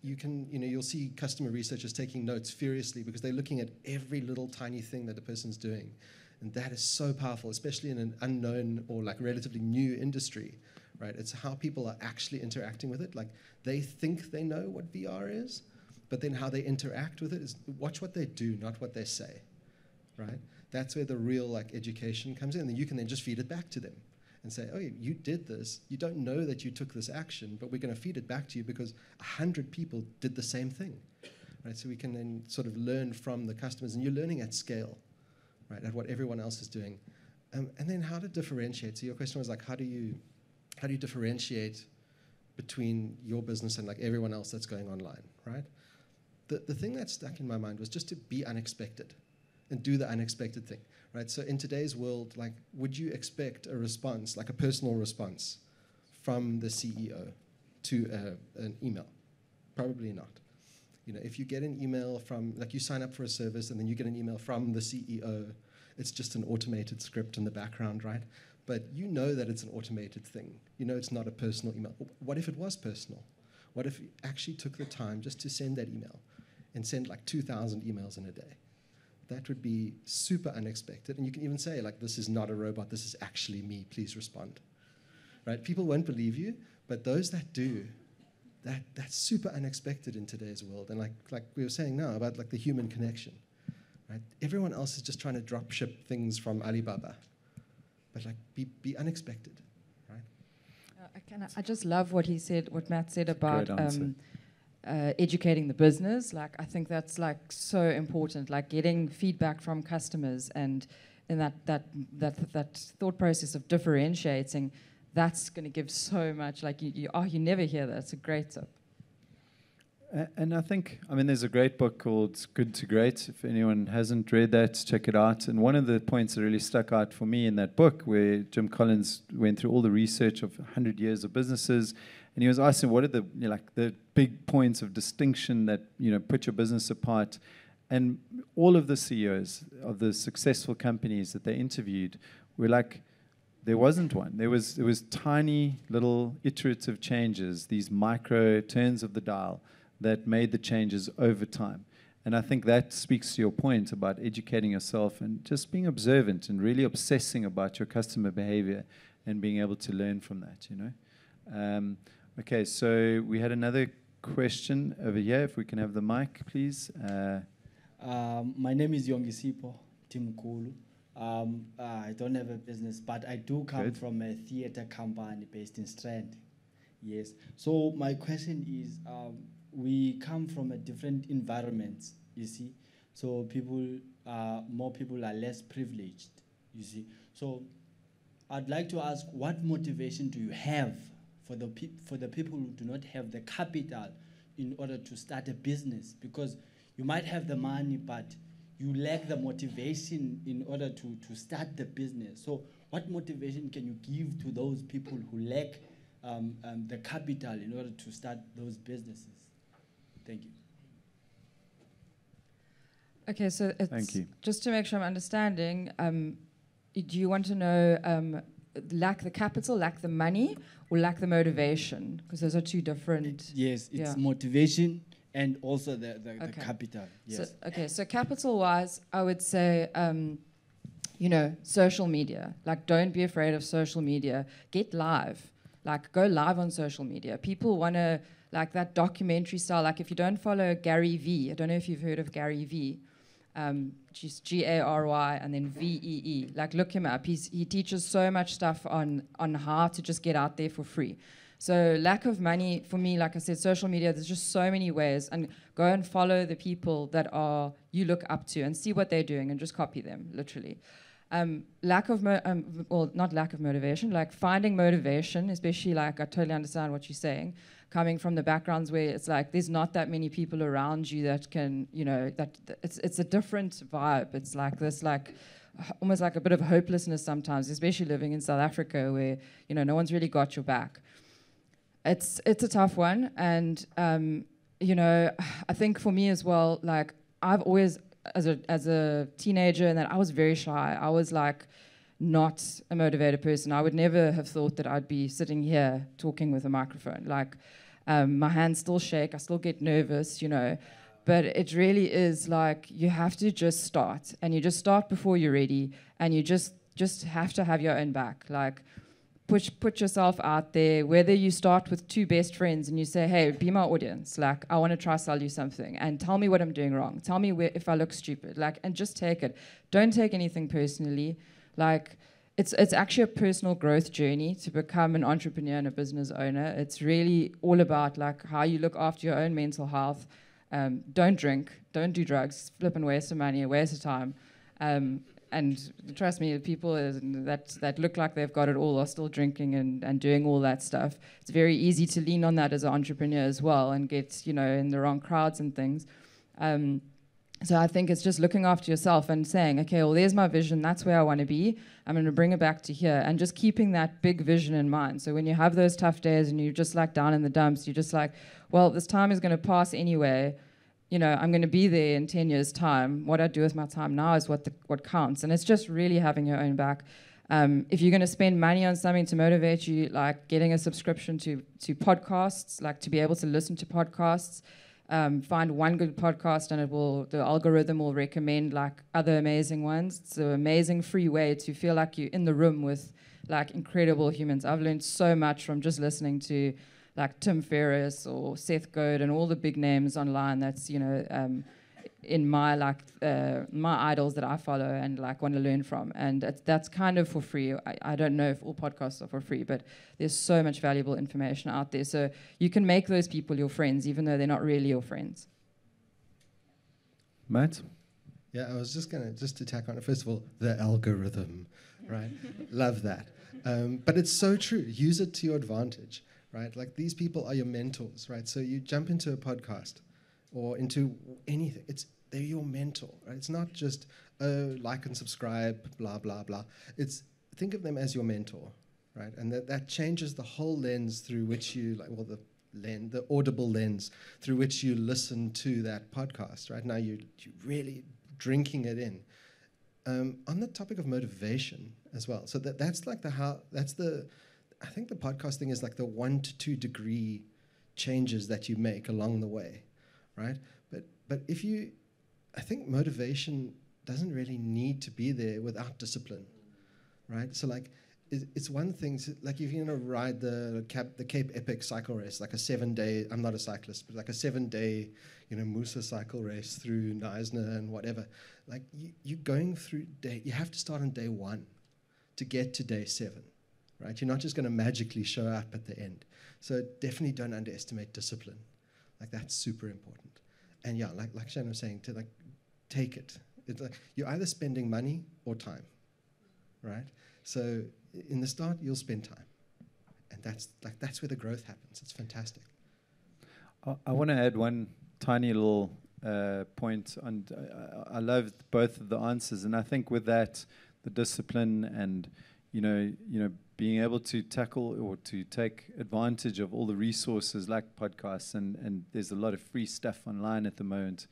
you, can, you know, you'll see customer researchers taking notes furiously because they're looking at every little tiny thing that a person's doing. And that is so powerful, especially in an unknown or like relatively new industry, right? It's how people are actually interacting with it. Like they think they know what VR is, but then how they interact with it is watch what they do, not what they say, right? That's where the real like education comes in. And you can then just feed it back to them and say, oh, you did this. You don't know that you took this action, but we're going to feed it back to you because 100 people did the same thing. Right? So we can then sort of learn from the customers, and you're learning at scale, right, at what everyone else is doing. Um, and then how to differentiate. So your question was like, how do you, how do you differentiate between your business and like everyone else that's going online, right? The, the thing that stuck in my mind was just to be unexpected and do the unexpected thing right? So in today's world, like, would you expect a response, like a personal response, from the CEO to an email? Probably not. You know, if you get an email from, like, you sign up for a service and then you get an email from the CEO, it's just an automated script in the background, right? But you know that it's an automated thing. You know it's not a personal email. What if it was personal? What if you actually took the time just to send that email and send like 2,000 emails in a day? that would be super unexpected. And you can even say, like, this is not a robot, this is actually me, please respond. Right? People won't believe you, but those that do, that, that's super unexpected in today's world. And like, like we were saying now about like the human connection. Right? Everyone else is just trying to drop ship things from Alibaba. But like be, be unexpected. Right? Uh, I, can, I just love what he said, what Matt said about um, uh, educating the business. Like I think that's like so important. Like getting feedback from customers and and that that that that thought process of differentiating, that's going to give so much. Like you, you, oh, you never hear that. It's a great tip. And I think, I mean, there's a great book called Good to Great. If anyone hasn't read that, check it out. And one of the points that really stuck out for me in that book, where Jim Collins went through all the research of 100 years of businesses and he was asking what are the you know, like the big points of distinction that you know put your business apart and all of the CEOs of the successful companies that they interviewed were like there wasn't one there was there was tiny little iterative changes these micro turns of the dial that made the changes over time and I think that speaks to your point about educating yourself and just being observant and really obsessing about your customer behavior and being able to learn from that, you know. Um, Okay, so we had another question over here. If we can have the mic, please. Uh, um, my name is Yongisipo Tim Kulu. Um, uh, I don't have a business, but I do come Good. from a theater company based in Strand. Yes. So my question is, um, we come from a different environment, You see, so people, uh, more people are less privileged. You see, so I'd like to ask, what motivation do you have for the, for the people who do not have the capital in order to start a business because you might have the money but you lack the motivation in order to, to start the business. So what motivation can you give to those people who lack um, um, the capital in order to start those businesses? Thank you. Okay, so it's Thank you. just to make sure I'm understanding. Um, do you want to know um, lack the capital, lack the money, or lack the motivation? Because those are two different. Yes, it's Yeah. motivation and also the, the, the capital. Yes. So, okay, so capital wise, I would say, um, you know, social media. Like, don't be afraid of social media. Get live. Like, go live on social media. People want to, like, that documentary style. Like, if you don't follow Gary Vee, I don't know if you've heard of Gary Vee. Um, G A R Y and then V E E. Like, look him up. He's, he teaches so much stuff on, on how to just get out there for free. So lack of money for me, like I said, social media. There's just so many ways, and go and follow the people that are you look up to, and see what they're doing, and just copy them, literally. Um, lack of, um, well, not lack of motivation, like finding motivation, especially like I totally understand what you're saying, coming from the backgrounds where it's like there's not that many people around you that can, you know, that it's it's a different vibe. It's like this, like almost like a bit of hopelessness sometimes, especially living in South Africa where you know no one's really got your back it's it's a tough one, and um, you know, I think for me as well, like I've always as a as a teenager, and that I was very shy. I was like not a motivated person. I would never have thought that I'd be sitting here talking with a microphone. Like um, my hands still shake. I still get nervous, you know. But it really is like you have to just start, and you just start before you're ready, and you just just have to have your own back. Like push put yourself out there whether you start with two best friends and you say hey be my audience like i want to try sell you something and tell me what i'm doing wrong tell me where, if i look stupid like and just take it don't take anything personally like it's it's actually a personal growth journey to become an entrepreneur and a business owner it's really all about like how you look after your own mental health um, don't drink don't do drugs flip and waste of money waste of time um, and trust me, people is- that that look like they've got it all are still drinking and, and doing all that stuff. It's very easy to lean on that as an entrepreneur as well and get you know in the wrong crowds and things. Um, so I think it's just looking after yourself and saying, okay, well, there's my vision. That's where I want to be. I'm going to bring it back to here, and just keeping that big vision in mind. So when you have those tough days and you're just like down in the dumps, you're just like, well, this time is going to pass anyway you know, I'm going to be there in 10 years' time. What I do with my time now is what, the, what counts. And it's just really having your own back. Um, if you're going to spend money on something to motivate you, like getting a subscription to, to podcasts, like to be able to listen to podcasts, um, find one good podcast and it will, the algorithm will recommend like other amazing ones. It's an amazing free way to feel like you're in the room with like incredible humans. I've learned so much from just listening to like Tim Ferriss or Seth Godin and all the big names online. That's you know um, in my like uh, my idols that I follow and like want to learn from. And that's, that's kind of for free. I, I don't know if all podcasts are for free, but there's so much valuable information out there. So you can make those people your friends, even though they're not really your friends. Matt? Yeah, I was just gonna just to tack on it. First of all, the algorithm, right? Love that. Um, but it's so true. Use it to your advantage, right? Like these people are your mentors, right? So you jump into a podcast or into anything. It's they're your mentor, right? It's not just oh like and subscribe, blah blah blah. It's think of them as your mentor, right? And that that changes the whole lens through which you like well the lens, the audible lens through which you listen to that podcast. Right now, you you really drinking it in. Um, on the topic of motivation as well, so that that's like the how that's the, I think the podcast thing is like the one to two degree changes that you make along the way, right? But but if you, I think motivation doesn't really need to be there without discipline, right? So like it- it's one thing to, like if you're gonna ride the Cap, the Cape Epic cycle race, like a seven day. I'm not a cyclist, but like a seven day, you know, Musa cycle race through Neisner and whatever. Like you, you're going through day. You have to start on day one to get to day seven, right? You're not just gonna magically show up at the end. So definitely don't underestimate discipline. Like that's super important. And yeah, like like Shannon was saying, to like take it. It's like you're either spending money or time, right? So in the start, you'll spend time, and that's like that's where the growth happens. It's fantastic. I, I want to add one tiny little uh, point. On I, I loved both of the answers, and I think with that, the discipline and you know, you know, being able to tackle or to take advantage of all the resources like podcasts and and there's a lot of free stuff online at the moment,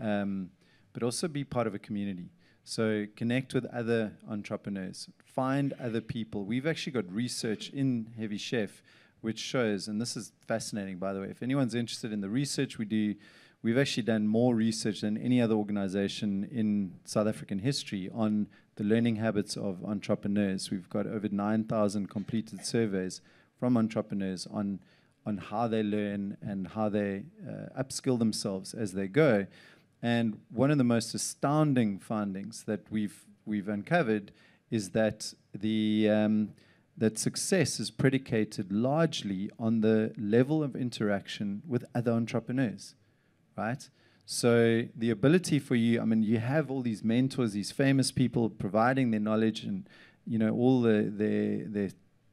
um, but also be part of a community. So connect with other entrepreneurs, find other people. We've actually got research in Heavy Chef which shows, and this is fascinating by the way, if anyone's interested in the research we do, we've actually done more research than any other organization in South African history on the learning habits of entrepreneurs. We've got over 9,000 completed surveys from entrepreneurs on, on how they learn and how they uh, upskill themselves as they go. And one of the most astounding findings that we've, we've uncovered is that the um, that success is predicated largely on the level of interaction with other entrepreneurs, right? So the ability for you, I mean, you have all these mentors, these famous people providing their knowledge and you know all the their their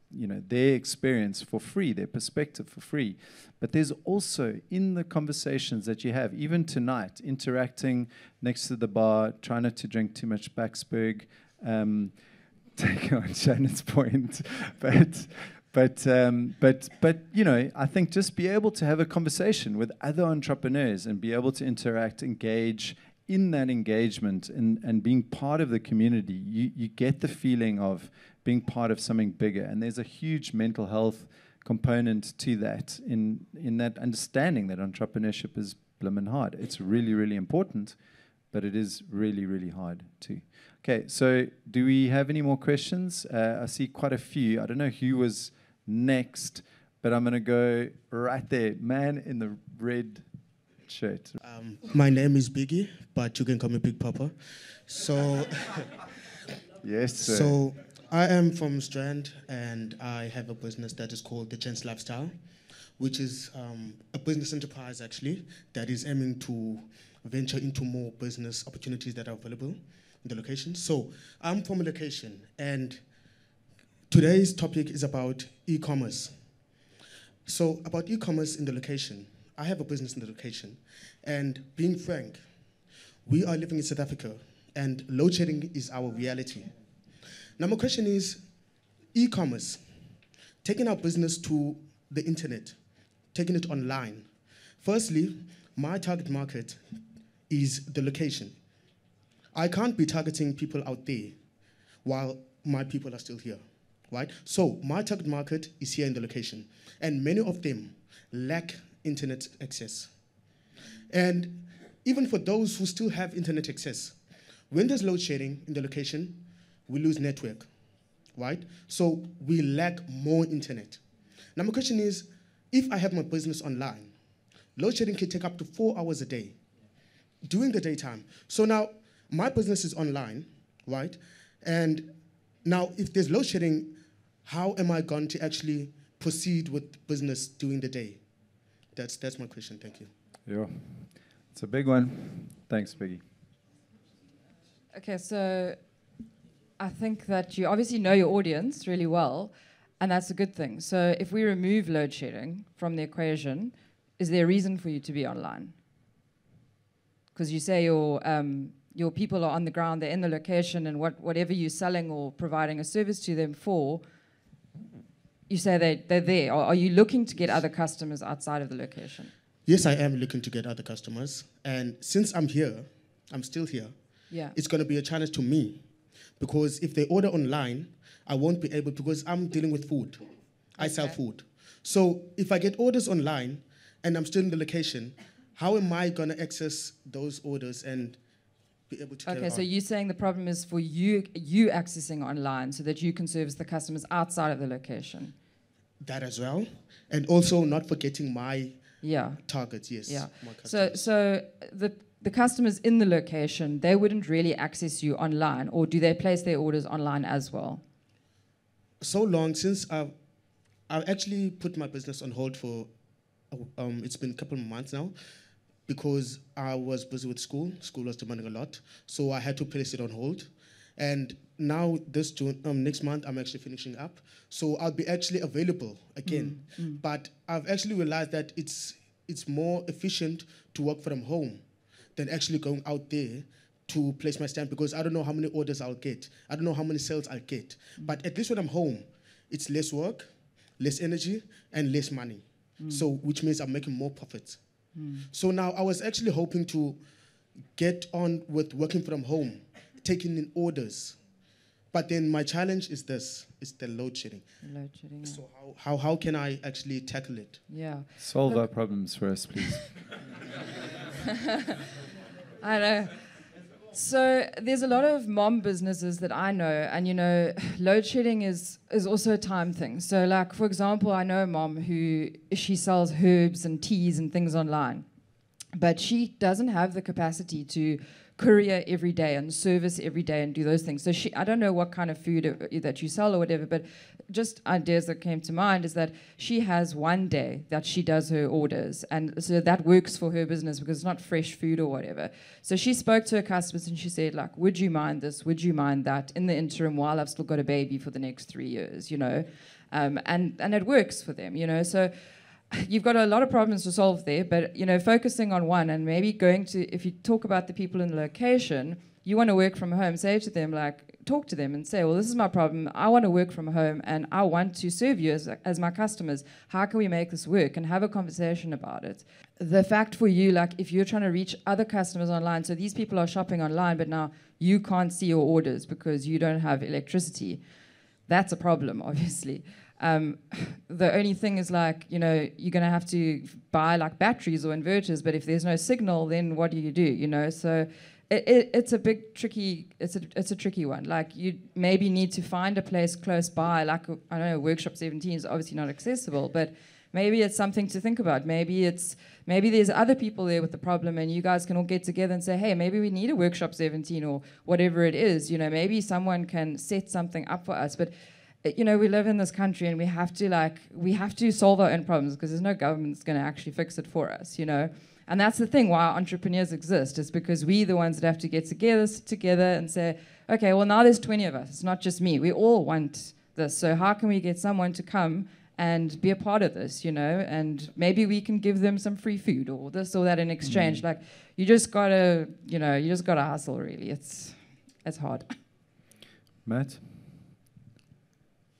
you know their experience for free, their perspective for free. But there's also in the conversations that you have, even tonight, interacting next to the bar, trying not to drink too much Backsberg. Um, take on Shannon's point, but but um, but but you know, I think just be able to have a conversation with other entrepreneurs and be able to interact, engage in that engagement, and and being part of the community. You you get the feeling of being part of something bigger, and there's a huge mental health component to that in in that understanding that entrepreneurship is blimmin' hard. It's really really important, but it is really really hard too. Okay, so do we have any more questions? Uh, I see quite a few. I don't know who was next, but I'm going to go right there. Man in the red shirt. Um, my name is Biggie, but you can call me Big Papa. So, yes, sir. So, I am from Strand, and I have a business that is called the Chance Lifestyle, which is um, a business enterprise actually that is aiming to venture into more business opportunities that are available in the location. So I'm from a location, and today's topic is about e-commerce. So about e-commerce in the location, I have a business in the location, and being frank, we are living in South Africa, and load shedding is our reality. Now my question is, e-commerce, taking our business to the internet, taking it online. Firstly, my target market is the location. I can't be targeting people out there while my people are still here, right? So my target market is here in the location, and many of them lack internet access. And even for those who still have internet access, when there's load shedding in the location, we lose network, right? So we lack more internet. Now my question is, if I have my business online, load shedding can take up to four hours a day during the daytime. So now my business is online, right? And now, if there's load shedding, how am I going to actually proceed with business during the day? That's, that's my question. Thank you. Yeah, it's a big one. Thanks, Biggie. Okay, so I think that you obviously know your audience really well, and that's a good thing. So if we remove load shedding from the equation, is there a reason for you to be online? Because you say your um, your people are on the ground, they're in the location, and what, whatever you're selling or providing a service to them for, you say they, they're there. Are, are you looking to get other customers outside of the location? Yes, I am looking to get other customers. And since I'm here, I'm still here, yeah. it's going to be a challenge to me because if they order online, I won't be able to, because I'm dealing with food. I sell food. So if I get orders online and I'm still in the location, how am I going to access those orders and be able to. Okay, so you're saying the problem is for you you accessing online so that you can service the customers outside of the location. That as well, and also not forgetting my yeah targets. Yes. Yeah. So so the the customers in the location they wouldn't really access you online, or do they place their orders online as well? So long since I've I've actually put my business on hold for um, it's been a couple of months now because I was busy with school. School was demanding a lot, so I had to place it on hold. And now this June, um, next month, I'm actually finishing up, so I'll be actually available again. Mm, mm. But I've actually realized that it's it's more efficient to work from home than actually going out there to place my stamp because I don't know how many orders I'll get. I don't know how many sales I'll get. But at least when I'm home, it's less work, less energy, and less money. So, which means I'm making more profits. So now I was actually hoping to get on with working from home, taking in orders. But then my challenge is this: it's the load shedding. Load shedding. yeah. So how, how, how can I actually tackle it? Yeah. Solve our problems for us, please. I know. So there's a lot of mom businesses that I know, and you know, load shedding is is also a time thing. So, like for example, I know a mom who she sells herbs and teas and things online, but she doesn't have the capacity to courier every day and service every day and do those things. So she, I don't know what kind of food that you sell or whatever, but just ideas that came to mind is that she has one day that she does her orders, and so that works for her business because it's not fresh food or whatever. So she spoke to her customers and she said, like, would you mind this? Would you mind that? In the interim, while I've still got a baby for the next three years, you know, um, and and it works for them, you know. So you've got a lot of problems to solve there, but you know, focusing on one and maybe going to if you talk about the people in the location, you want to work from home, say to them like talk to them and say, well, this is my problem. I want to work from home and I want to serve you as, as my customers. How can we make this work? And have a conversation about it. The fact for you, like if you're trying to reach other customers online, so these people are shopping online, but now you can't see your orders because you don't have electricity. That's a problem, obviously. Um, the only thing is like you know you're gonna have to buy like batteries or inverters, but if there's no signal, then what do you do? You know, so it, it, it's a big tricky it's a it's a tricky one. Like you maybe need to find a place close by. Like I don't know, Workshop 17 is obviously not accessible, but maybe it's something to think about. Maybe it's maybe there's other people there with the problem, and you guys can all get together and say, hey, maybe we need a Workshop 17 or whatever it is. You know, maybe someone can set something up for us, but you know, we live in this country and we have to like we have to solve our own problems because there's no government that's going to actually fix it for us, you know. And that's the thing why entrepreneurs exist is because we the ones that have to get together together and say, okay, well now there's 20 of us. It's not just me. We all want this. So how can we get someone to come and be a part of this, you know? And maybe we can give them some free food or this or that in exchange. Mm-hmm. Like you just gotta, you know, you just gotta hustle. Really, it's it's hard. Matt?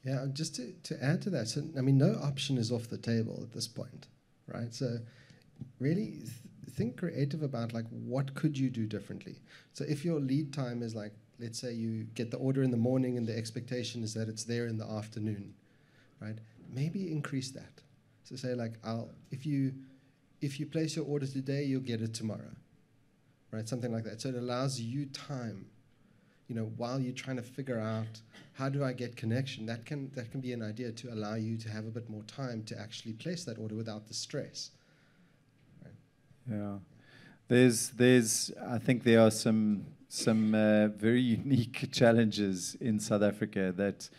Yeah, just to, to add to that, so, I mean, no option is off the table at this point, right? So, really th- think creative about like what could you do differently. So, if your lead time is like, let's say you get the order in the morning and the expectation is that it's there in the afternoon, right? Maybe increase that. So, say like, I'll if you if you place your order today, you'll get it tomorrow, right? Something like that. So it allows you time you know, while you're trying to figure out how do I get connection, that can that can be an idea to allow you to have a bit more time to actually place that order without the stress. Yeah, there's there's I think there are some some uh, very unique challenges in South Africa that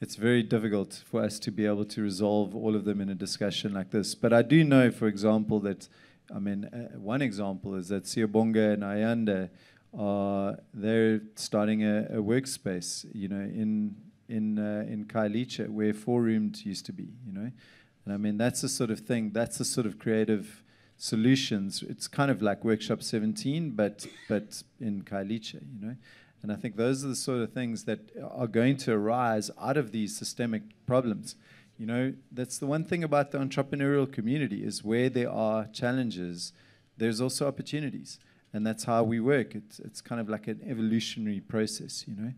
it's very difficult for us to be able to resolve all of them in a discussion like this. But I do know, for example, that I mean uh, one example is that Siyabonga and Ayanda are they're starting a, a workspace, you know, in in uh, in Khayelitsha where four roomed used to be, you know, and I mean that's the sort of thing, that's the sort of creative solutions. It's kind of like Workshop 17, but but in Khayelitsha, you know, and I think those are the sort of things that are going to arise out of these systemic problems. You know, that's the one thing about the entrepreneurial community is where there are challenges, there's also opportunities and that's how we work. It's it's kind of like an evolutionary process, you know.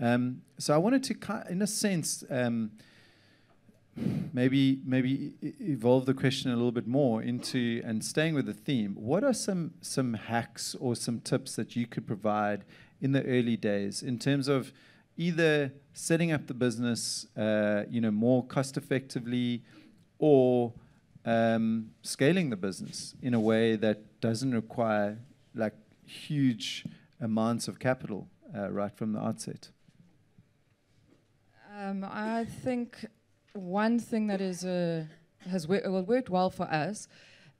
Um, so I wanted to, in a sense, um, maybe maybe evolve the question a little bit more into and staying with the theme. What are some some hacks or some tips that you could provide in the early days in terms of either setting up the business, uh, you know, more cost effectively, or um, scaling the business in a way that doesn't require like huge amounts of capital uh, right from the outset? Um, I think one thing that is uh, has wor- worked well for us,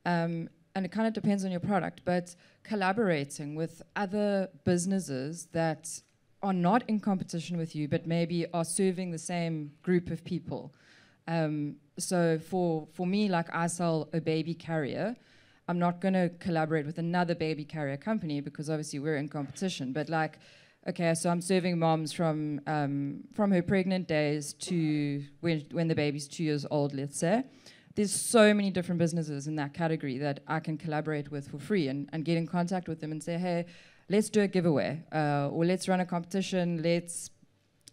um, and it kind of depends on your product, but collaborating with other businesses that are not in competition with you, but maybe are serving the same group of people. Um, so for for me, like I sell a baby carrier. I'm not going to collaborate with another baby carrier company because obviously we're in competition. But like, okay, so I'm serving moms from um, from her pregnant days to when when the baby's two years old, let's say. There's so many different businesses in that category that I can collaborate with for free and, and get in contact with them and say, hey, let's do a giveaway uh, or let's run a competition. Let's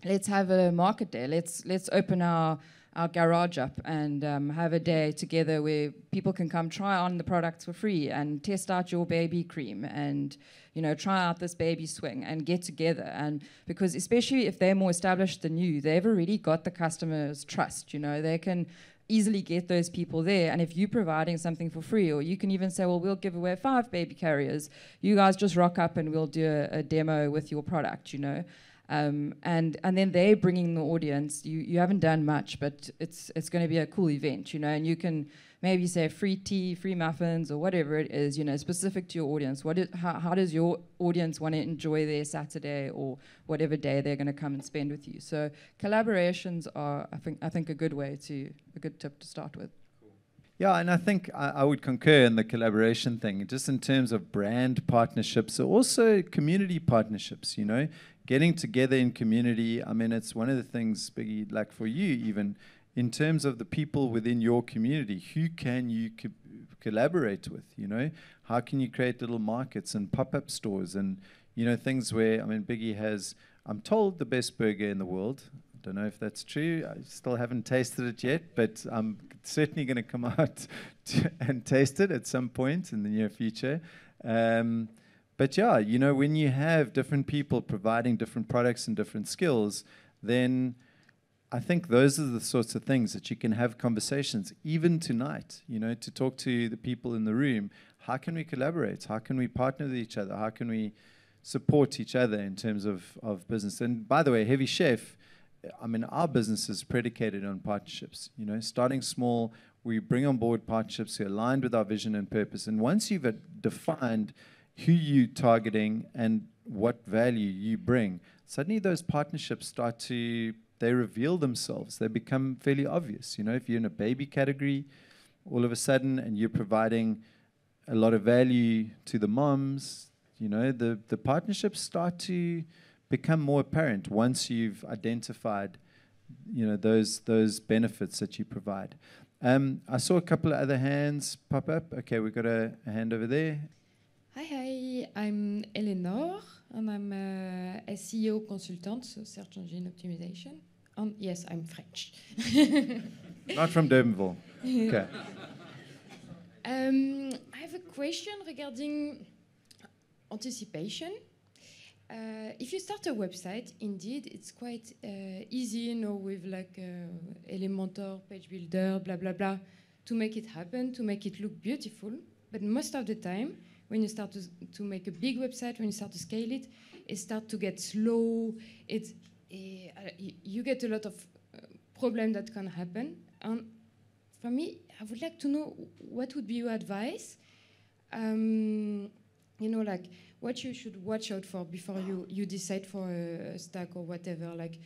let's have a market day. Let's let's open our our garage up and um, have a day together where people can come try on the products for free and test out your baby cream and you know try out this baby swing and get together. And because especially if they're more established than you they've already got the customers trust you know they can easily get those people there. And if you're providing something for free or you can even say well we'll give away five baby carriers you guys just rock up and we'll do a, a demo with your product you know um, and and then they're bringing the audience. You you haven't done much, but it's it's going to be a cool event, you know. And you can maybe say free tea, free muffins, or whatever it is, you know, specific to your audience. What is, how how does your audience want to enjoy their Saturday or whatever day they're going to come and spend with you? So collaborations are, I think, I think a good way to a good tip to start with. Yeah, and I think I, I, would concur in the collaboration thing, just in terms of brand partnerships, also community partnerships. You know, getting together in community. I mean, it's one of the things, Biggie, like for you, even in terms of the people within your community, who can you co- collaborate with? You know, how can you create little markets and pop up stores and, you know, things where, I mean, Biggie has, I'm told, the best burger in the world. I don't know if that's true. I still haven't tasted it yet, but I'm certainly going to come out and taste it at some point in the near future. Um, but yeah, you know, when you have different people providing different products and different skills, then I think those are the sorts of things that you can have conversations, even tonight, you know, to talk to the people in the room. How can we collaborate? How can we partner with each other? How can we support each other in terms of, of business? And by the way, Heavy Chef, I mean, our business is predicated on partnerships, you know, starting small. We bring on board partnerships who are aligned with our vision and purpose. And once you've defined who you targeting and what value you bring, suddenly those partnerships start to they reveal themselves. They become fairly obvious. You know, if you're in a baby category, all of a sudden, and you're providing a lot of value to the moms, you know, the, the partnerships start to become more apparent once you've identified, you know, those those benefits that you provide. Um, I saw a couple of other hands pop up. Okay, we've got a, a hand over there. Hi, hi, I'm Eleanor, and I'm a SEO consultant, so search engine optimization. And yes, I'm French. Not from Durbanville. Okay. Um, I have a question regarding anticipation. Uh, if you start a website, indeed, it's quite uh, easy, you know, with like uh, Elementor, page builder, blah, blah, blah, to make it happen, to make it look beautiful. But most of the time, when you start to, to make a big website, when you start to scale it, it starts to get slow. It, uh, you get a lot of uh, problems that can happen. And for me, I would like to know what would be your advice. Um, you know, like what you should watch out for before you, you decide for a, a stack or whatever, like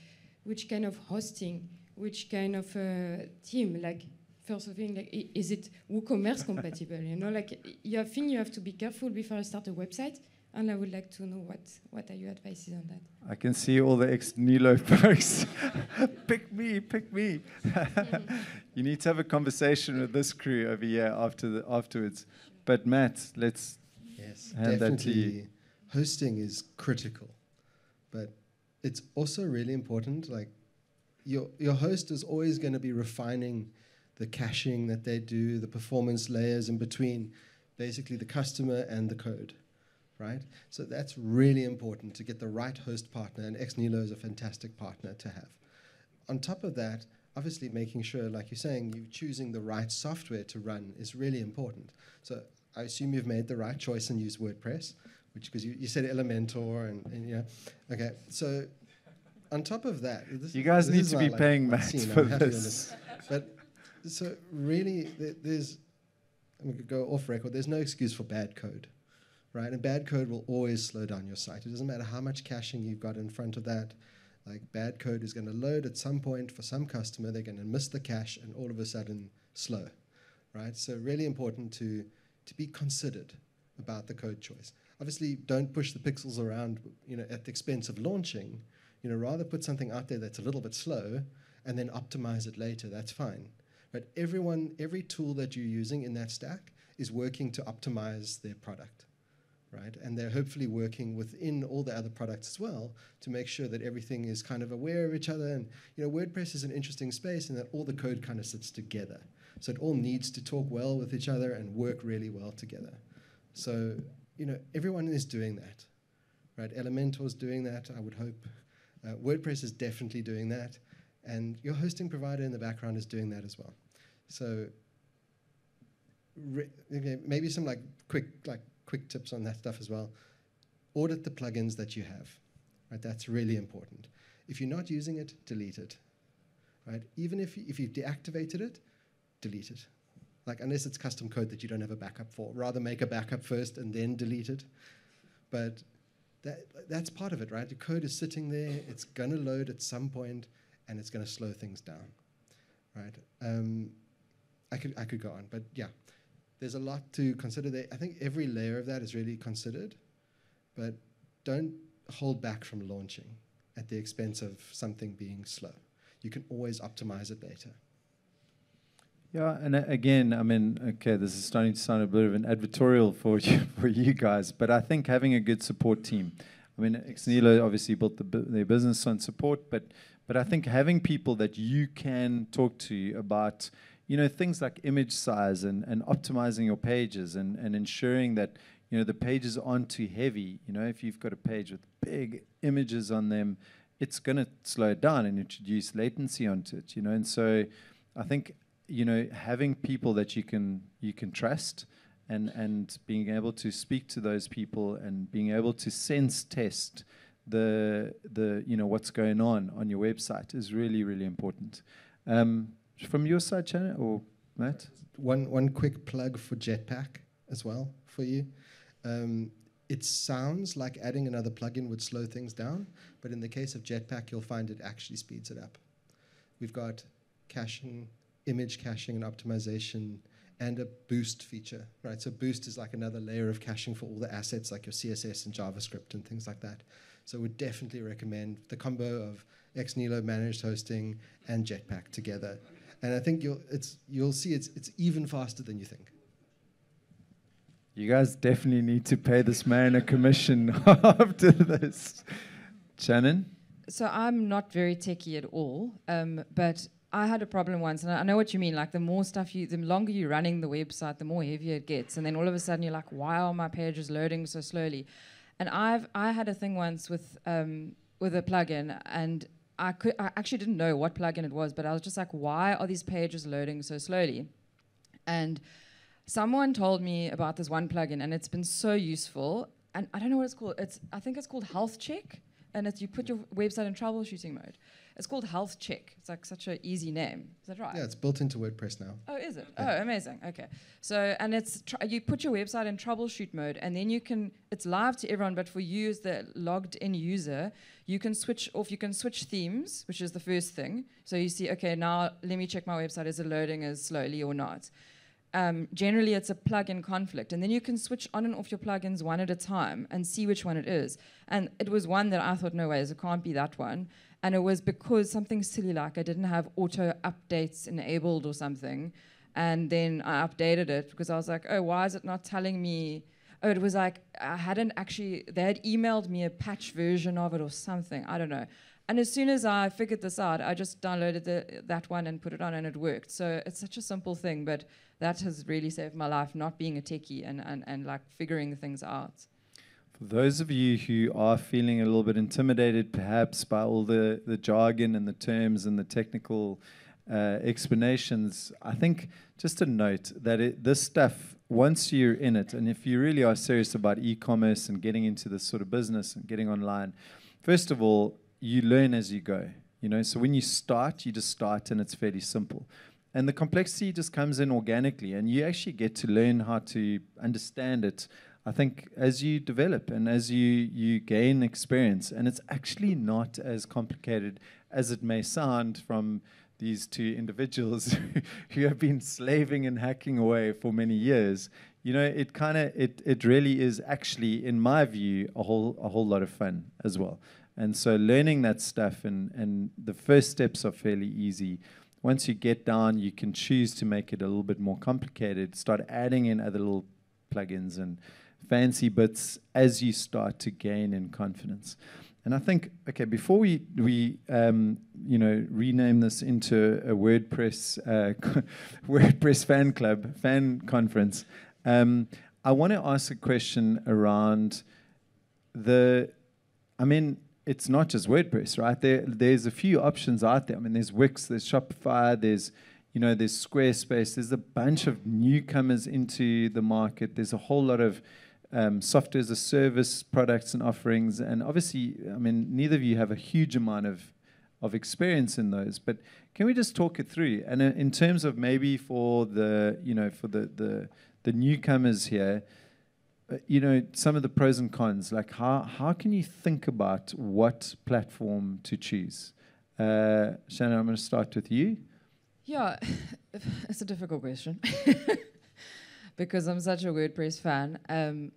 which kind of hosting, which kind of uh, team, like first thing, like, is it WooCommerce compatible? You know, like you have thing you have to be careful before you start a website. And I would like to know what what are your advices on that. I can see all the Xneelo folks. pick me, pick me. you need to have a conversation with this crew over here after the, afterwards. But Matt, let's yes, hand that to you. Hosting is critical, but it's also really important. Like your your host is always going to be refining the caching that they do, the performance layers in between, basically the customer and the code, right? So that's really important to get the right host partner, and Xneelo is a fantastic partner to have. On top of that, obviously making sure, like you're saying, you're choosing the right software to run is really important. So I assume you've made the right choice and used WordPress, which because you, you said Elementor and, and yeah, okay. So on top of that, you guys need to be like paying Matt for this. this. But so really, there's I'm going to go off record. There's no excuse for bad code, right? And bad code will always slow down your site. It doesn't matter how much caching you've got in front of that. Like bad code is going to load at some point for some customer. They're going to miss the cache and all of a sudden slow, right? So really important to to be considered about the code choice. Obviously, don't push the pixels around, you know, at the expense of launching. You know, rather put something out there that's a little bit slow, and then optimize it later. That's fine. But everyone, every tool that you're using in that stack is working to optimize their product, right? And they're hopefully working within all the other products as well to make sure that everything is kind of aware of each other. And you know, WordPress is an interesting space in that all the code kind of sits together. So it all needs to talk well with each other and work really well together. So you know, everyone is doing that, right? Elementor's doing that. I would hope. Uh, WordPress is definitely doing that, and your hosting provider in the background is doing that as well. So okay, maybe some like quick like quick tips on that stuff as well. Audit the plugins that you have. Right, that's really important. If you're not using it, delete it. Right, even if if you've deactivated it, delete it. Like unless it's custom code that you don't have a backup for, rather make a backup first and then delete it. But that that's part of it, right? The code is sitting there. It's gonna load at some point, and it's gonna slow things down, right? Um, I could I could go on, but yeah, there's a lot to consider there. I think every layer of that is really considered, but don't hold back from launching at the expense of something being slow. You can always optimize it later. Yeah, and again, I mean, okay, this is starting to sound a bit of an advertorial for you, for you guys, but I think having a good support team. I mean, Xneelo obviously built the, their business on support, but but I think having people that you can talk to about you know, things like image size and, and optimizing your pages and, and ensuring that, you know, the pages aren't too heavy. You know, if you've got a page with big images on them, it's going to slow it down and introduce latency onto it, you know. And so I think, you know, having people that you can you can trust and and being able to speak to those people and being able to sense test the the you know what's going on on your website is really really important. Um, from your side, Shannon or Matt? One one quick plug for Jetpack as well for you. Um, it sounds like adding another plugin would slow things down, but in the case of Jetpack, you'll find it actually speeds it up. We've got caching, image caching and optimization, and a boost feature, right? So boost is like another layer of caching for all the assets like your CSS and JavaScript and things like that. So would definitely recommend the combo of Xneelo managed hosting and Jetpack together and I think you'll it's you'll see it's it's even faster than you think. You guys definitely need to pay this man a commission after this. Shannon? So I'm not very techy at all, um, but I had a problem once, and I know what you mean. Like the more stuff you, the longer you're running the website, the more heavier it gets, and then all of a sudden you're like, "Why are my pages loading so slowly?" And I've I had a thing once with um, with a plugin, and I could I actually didn't know what plugin it was, but I was just like, why are these pages loading so slowly? And someone told me about this one plugin, and it's been so useful. And I don't know what it's called. It's I think it's called Health Check, and it's you put your website in troubleshooting mode. It's called Health Check. It's like such an easy name. Is that right? Yeah, it's built into WordPress now. Oh, is it? Yeah. Oh, amazing. Okay. So, and it's you put your website in troubleshoot mode, and then you can. It's live to everyone, but for you as the logged in user, you can switch off. You can switch themes, which is the first thing. So you see, okay, now let me check my website. Is it loading as slowly or not? Um, generally, it's a plugin conflict, and then you can switch on and off your plugins one at a time and see which one it is. And it was one that I thought, no way, it can't be that one. And it was because something silly like I didn't have auto updates enabled or something. And then I updated it because I was like, oh, why is it not telling me? Oh, it was like I hadn't actually, they had emailed me a patch version of it or something. I don't know. And as soon as I figured this out, I just downloaded the, that one and put it on and it worked. So it's such a simple thing, but that has really saved my life, not being a techie and, and, and like figuring things out. Those of you who are feeling a little bit intimidated, perhaps by all the, the jargon and the terms and the technical uh, explanations, I think just a note that it, this stuff, once you're in it, and if you really are serious about e commerce and getting into this sort of business and getting online, first of all, you learn as you go. You know, so when you start, you just start and it's fairly simple. And the complexity just comes in organically, and you actually get to learn how to understand it I think as you develop and as you, you gain experience, and it's actually not as complicated as it may sound from these two individuals who have been slaving and hacking away for many years, you know, it kind of it it really is actually, in my view, a whole a whole lot of fun as well. And so learning that stuff and and the first steps are fairly easy. Once you get down, you can choose to make it a little bit more complicated. Start adding in other little plugins and fancy bits as you start to gain in confidence. And I think, okay, before we we um, you know rename this into a WordPress uh, WordPress fan club fan conference, um, I want to ask a question around the. I mean, it's not just WordPress, right? There, there's a few options out there. I mean, there's Wix, there's Shopify, there's you know, there's Squarespace. There's a bunch of newcomers into the market. There's a whole lot of um, software as a service products and offerings. And obviously, I mean, neither of you have a huge amount of of experience in those. But can we just talk it through? And uh, in terms of maybe for the you know for the the the newcomers here, uh, you know some of the pros and cons. Like how how can you think about what platform to choose? Uh, Shannon, I'm going to start with you. Yeah, it's a difficult question because I'm such a WordPress fan. Um,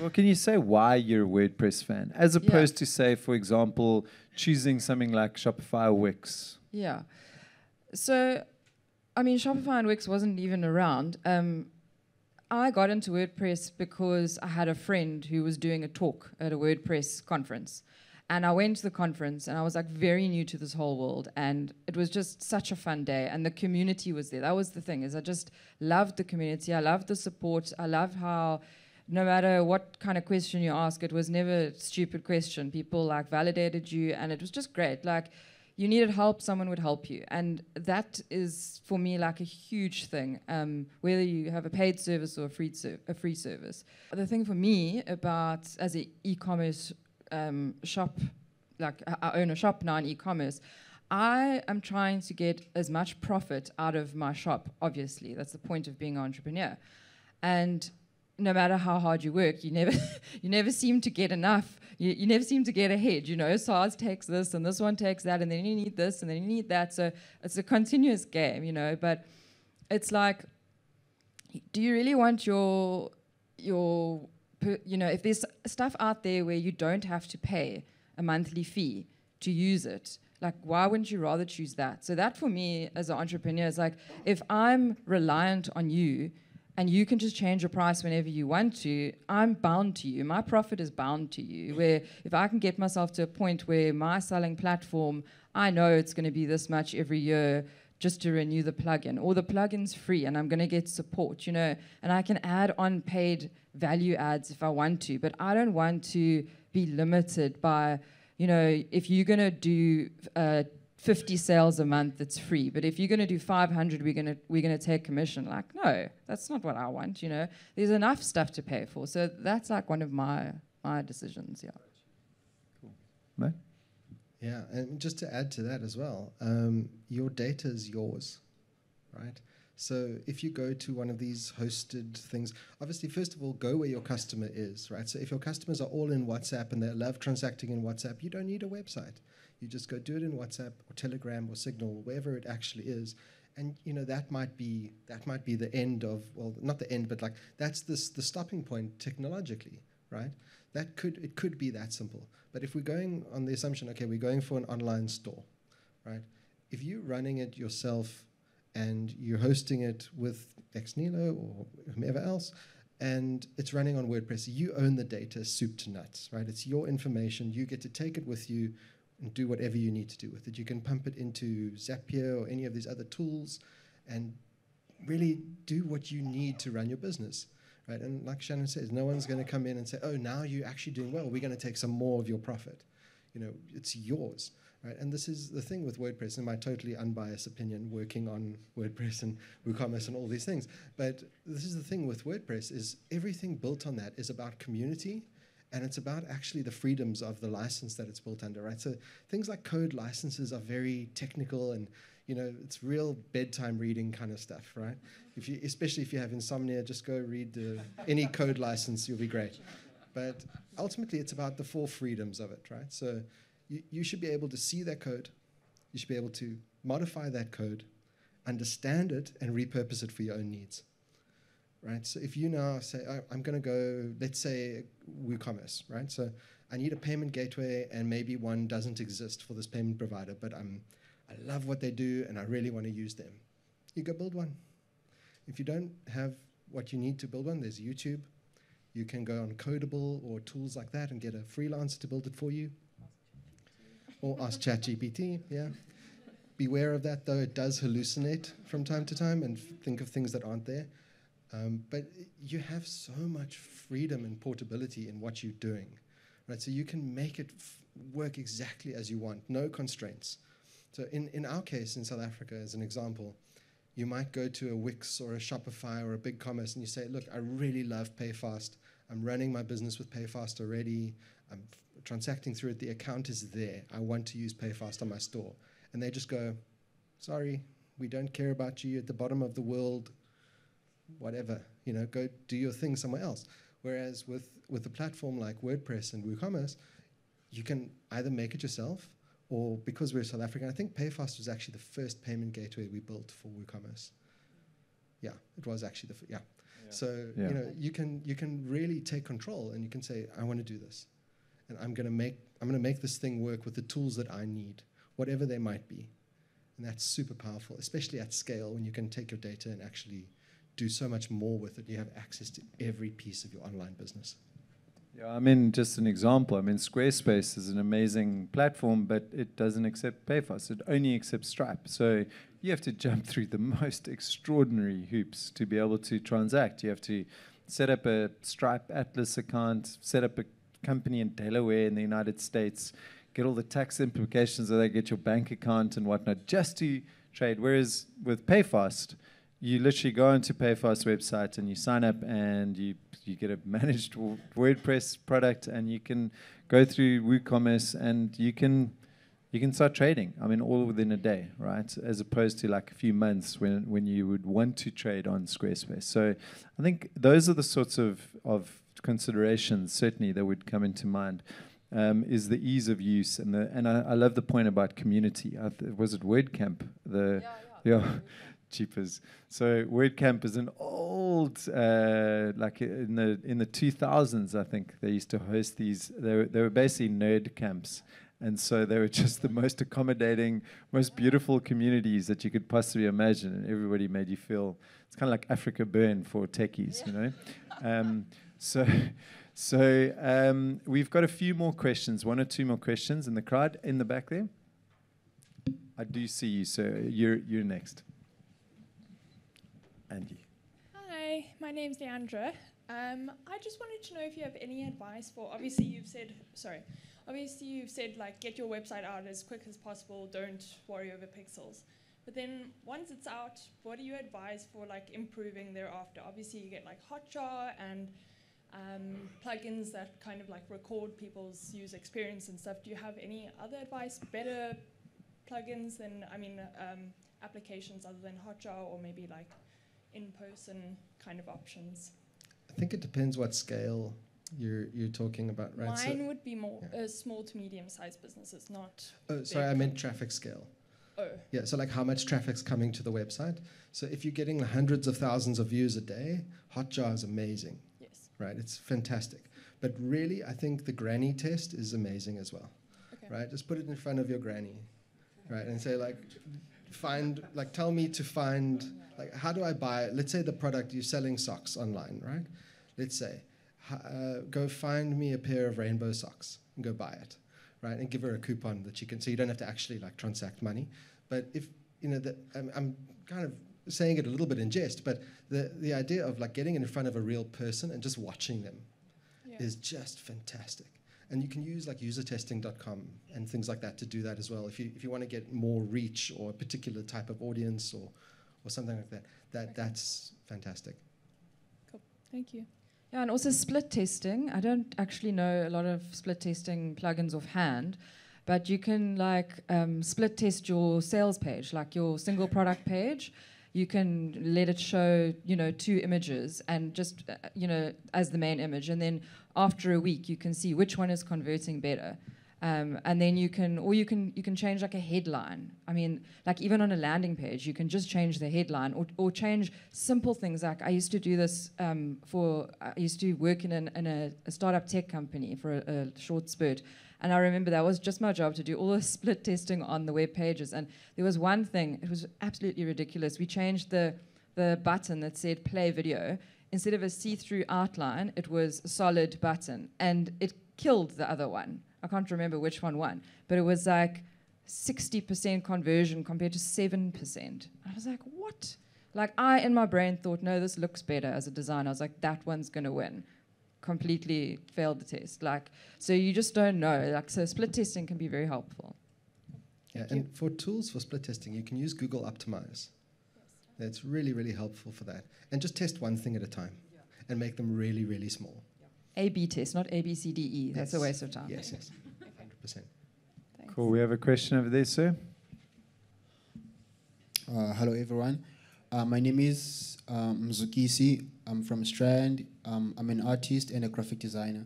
well, can you say why you're a WordPress fan, as opposed yeah. to say, for example, choosing something like Shopify or Wix? Yeah. So, I mean, Shopify and Wix wasn't even around. Um, I got into WordPress because I had a friend who was doing a talk at a WordPress conference. And I went to the conference and I was like very new to this whole world and it was just such a fun day and the community was there. That was the thing is I just loved the community. I loved the support. I loved how no matter what kind of question you ask, it was never a stupid question. People like validated you and it was just great. Like you needed help, someone would help you. And that is for me like a huge thing, um, whether you have a paid service or a free, ser- a free service. The thing for me about as an e-commerce um, shop, like I own a shop now in e-commerce, I am trying to get as much profit out of my shop. Obviously, that's the point of being an entrepreneur. And no matter how hard you work, you never you never seem to get enough. You, you never seem to get ahead. You know, SARS takes this and this one takes that, and then you need this and then you need that. So it's a continuous game, you know. But it's like, do you really want your your you know, if there's stuff out there where you don't have to pay a monthly fee to use it, like why wouldn't you rather choose that? So that for me as an entrepreneur is like if I'm reliant on you and you can just change your price whenever you want to, I'm bound to you. My profit is bound to you. Where if I can get myself to a point where my selling platform, I know it's going to be this much every year just to renew the plugin, or the plugin's free and I'm going to get support, you know, and I can add on paid value adds if I want to, but I don't want to be limited by, you know, if you're going to do uh, 50 sales a month, it's free. But if you're going to do 500, we're going to we're going to take commission. Like, no, that's not what I want. You know, there's enough stuff to pay for. So that's like one of my my decisions. Yeah. Cool. Right? Yeah, and just to add to that as well, um, your data is yours, right? So if you go to one of these hosted things, obviously, first of all, go where your customer is, right? So if your customers are all in WhatsApp and they love transacting in WhatsApp, you don't need a website. You just go do it in WhatsApp or Telegram or Signal, wherever it actually is. And you know that might be that might be the end of well, not the end, but like that's this the stopping point technologically, right? That could it could be that simple. But if we're going on the assumption, okay, we're going for an online store, right? If you're running it yourself and you're hosting it with Xneelo or whomever else, and it's running on WordPress. You own the data soup to nuts, right? It's your information. You get to take it with you and do whatever you need to do with it. You can pump it into Zapier or any of these other tools and really do what you need to run your business, right? And like Shannon says, no one's going to come in and say, oh, now you're actually doing well. We're going to take some more of your profit. You know, it's yours. Right? And this is the thing with WordPress, in my totally unbiased opinion, working on WordPress and WooCommerce and all these things. But this is the thing with WordPress is everything built on that is about community and it's about actually the freedoms of the license that it's built under, right? So things like code licenses are very technical and you know it's real bedtime reading kind of stuff, right? If you, especially if you have insomnia, just go read the, any code license, you'll be great. But ultimately, it's about the four freedoms of it, right? So you, you should be able to see that code. You should be able to modify that code, understand it, and repurpose it for your own needs. right? So if you now say, I, am going to go, let's say WooCommerce, right? So I need a payment gateway, and maybe one doesn't exist for this payment provider, but I'm, I love what they do, and I really want to use them. You go build one. If you don't have what you need to build one, there's YouTube. You can go on Codeable or tools like that and get a freelancer to build it for you. Or ask ChatGPT, yeah. Beware of that, though. It does hallucinate from time to time and think of things that aren't there. Um, but you have so much freedom and portability in what you're doing, right? So you can make it work exactly as you want, no constraints. So in, in our case in South Africa, as an example, you might go to a Wix or a Shopify or a BigCommerce and you say, look, I really love PayFast. I'm running my business with PayFast already. I'm transacting through it. The account is there. I want to use PayFast on my store. And they just go, sorry, we don't care about you at the bottom of the world. Whatever, you know, go do your thing somewhere else. Whereas with, with a platform like WordPress and WooCommerce, you can either make it yourself or because we're South African, I think PayFast was actually the first payment gateway we built for WooCommerce. Yeah, it was actually the f- yeah. yeah. So yeah. you know you can you can really take control and you can say I want to do this, and I'm going to make I'm going to make this thing work with the tools that I need, whatever they might be, and that's super powerful, especially at scale when you can take your data and actually do so much more with it. You have access to every piece of your online business. Yeah, I mean, just an example. I mean, Squarespace is an amazing platform, but it doesn't accept PayFast. It only accepts Stripe. So you have to jump through the most extraordinary hoops to be able to transact. You have to set up a Stripe Atlas account, set up a company in Delaware in the United States, get all the tax implications of that, get your bank account and whatnot, just to trade. Whereas with PayFast, you literally go onto PayFast website and you sign up and you you get a managed WordPress product and you can go through WooCommerce and you can you can start trading. I mean, all within a day, right? As opposed to like a few months when when you would want to trade on Squarespace. So I think those are the sorts of of considerations certainly that would come into mind. Um, is the ease of use and the and I, I love the point about community. Th- was it WordCamp? The yeah, yeah. yeah cheapers. So WordCamp is an old, uh, like in the in the 2000s, I think they used to host these. They were, they were basically nerd camps, and so they were just the most accommodating, most beautiful communities that you could possibly imagine, and everybody made you feel. It's kind of like AfrikaBurn for techies, you know. Um, so. So um, we've got a few more questions, one or two more questions in the crowd in the back there. I do see you, so you're you're next. Hi, my name's Deandra. Um, I just wanted to know if you have any advice for. Obviously, you've said sorry. Obviously, you've said like get your website out as quick as possible. Don't worry over pixels. But then once it's out, what do you advise for like improving thereafter? Obviously, you get like Hotjar and um, plugins that kind of like record people's user experience and stuff. Do you have any other advice, better plugins than I mean um, applications other than Hotjar or maybe like in-person kind of options? I think it depends what scale you're you're talking about, right? Mine so would be more yeah. uh, small to medium-sized businesses, not. Oh, sorry, I meant traffic scale. Oh. Yeah, so like how much traffic's coming to the website. So if you're getting hundreds of thousands of views a day, Hotjar is amazing. Yes. Right, it's fantastic. But really, I think the granny test is amazing as well. Okay. Right, just put it in front of your granny, right, and say like, find like tell me to find like, how do I buy? Let's say the product you're selling socks online, right? Let's say, uh, go find me a pair of rainbow socks and go buy it, right? And give her a coupon that you can, so you don't have to actually like transact money. But if you know, that I'm, I'm kind of saying it a little bit in jest, but the the idea of like getting in front of a real person and just watching them yeah. is just fantastic. And you can use like usertesting.com and things like that to do that as well. If you if you want to get more reach or a particular type of audience or or something like that. That that's fantastic. Cool. Thank you. Yeah, and also split testing. I don't actually know a lot of split testing plugins offhand, but you can like um, split test your sales page, like your single product page. You can let it show, you know, two images and just, uh, you know, as the main image, and then after a week you can see which one is converting better. Um, and then you can, or you can, you can change like a headline. I mean, like even on a landing page, you can just change the headline or, or change simple things. Like I used to do this um, for, I used to work in, an, in a, a startup tech company for a, a short spurt. And I remember that was just my job to do all the split testing on the web pages. And there was one thing, it was absolutely ridiculous. We changed the, the button that said play video. Instead of a see through outline, it was a solid button. And it killed the other one. I can't remember which one won, but it was like 60% conversion compared to 7%. I was like, what? Like, I in my brain thought, no, this looks better as a designer. I was like, that one's going to win. Completely failed the test. Like, so you just don't know. Like, so split testing can be very helpful. Yeah, and for tools for split testing, you can use Google Optimize. That's really, really helpful for that. And just test one thing at a time and make them really, really small. A B test, not A B C D E. That's Yes. a waste of time. Yes, yes, 100%. Cool. We have a question over there, sir. Uh, hello, everyone. Uh, my name is um, Mzukisi. I'm from Strand. Um, I'm an artist and a graphic designer.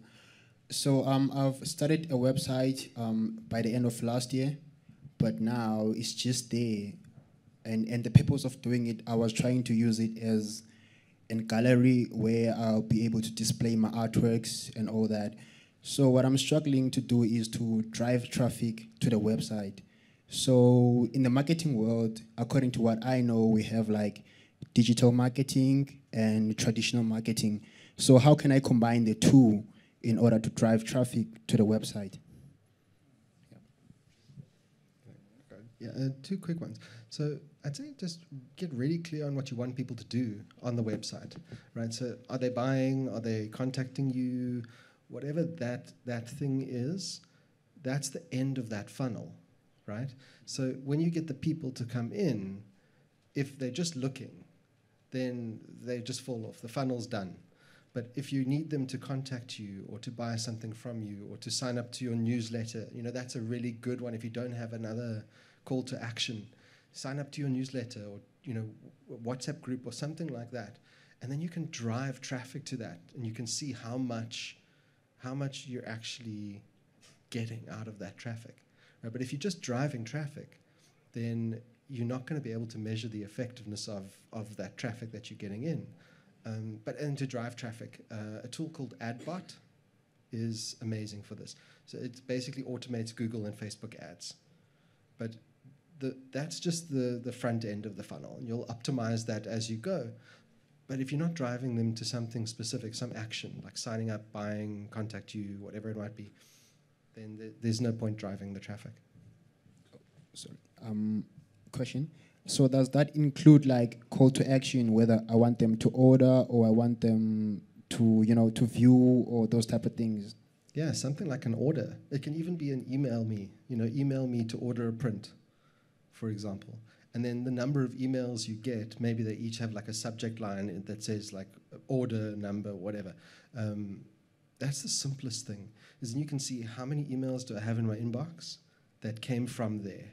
So um, I've started a website um, by the end of last year, but now it's just there. And, and the purpose of doing it, I was trying to use it as a gallery where I'll be able to display my artworks and all that. So what I'm struggling to do is to drive traffic to the website. So in the marketing world, according to what I know, we have like digital marketing and traditional marketing. So how can I combine the two in order to drive traffic to the website? Yeah, uh, two quick ones. So I'd say just get really clear on what you want people to do on the website, right? So are they buying? Are they contacting you? Whatever that that thing is, that's the end of that funnel, right? So when you get the people to come in, if they're just looking, then they just fall off. The funnel's done. But if you need them to contact you or to buy something from you or to sign up to your newsletter, you know, that's a really good one if you don't have another call to action. Sign up to your newsletter or, you know, WhatsApp group or something like that. And then you can drive traffic to that and you can see how much how much you're actually getting out of that traffic. Right? But if you're just driving traffic, then you're not going to be able to measure the effectiveness of, of that traffic that you're getting in. Um, but and to drive traffic, uh, a tool called AdBot is amazing for this. So it basically automates Google and Facebook ads. But the, that's just the, the front end of the funnel. And you'll optimize that as you go. But if you're not driving them to something specific, some action, like signing up, buying, contact you, whatever it might be, then th- there's no point driving the traffic. Sorry. Um, question. So does that include like call to action, whether I want them to order or I want them to, you know, to view or those type of things? Yeah, something like an order. It can even be an email me, you know, email me to order a print, for example. And then the number of emails you get, maybe they each have like a subject line that says like order number, whatever. Um, that's the simplest thing. Is you can see how many emails do I have in my inbox that came from there,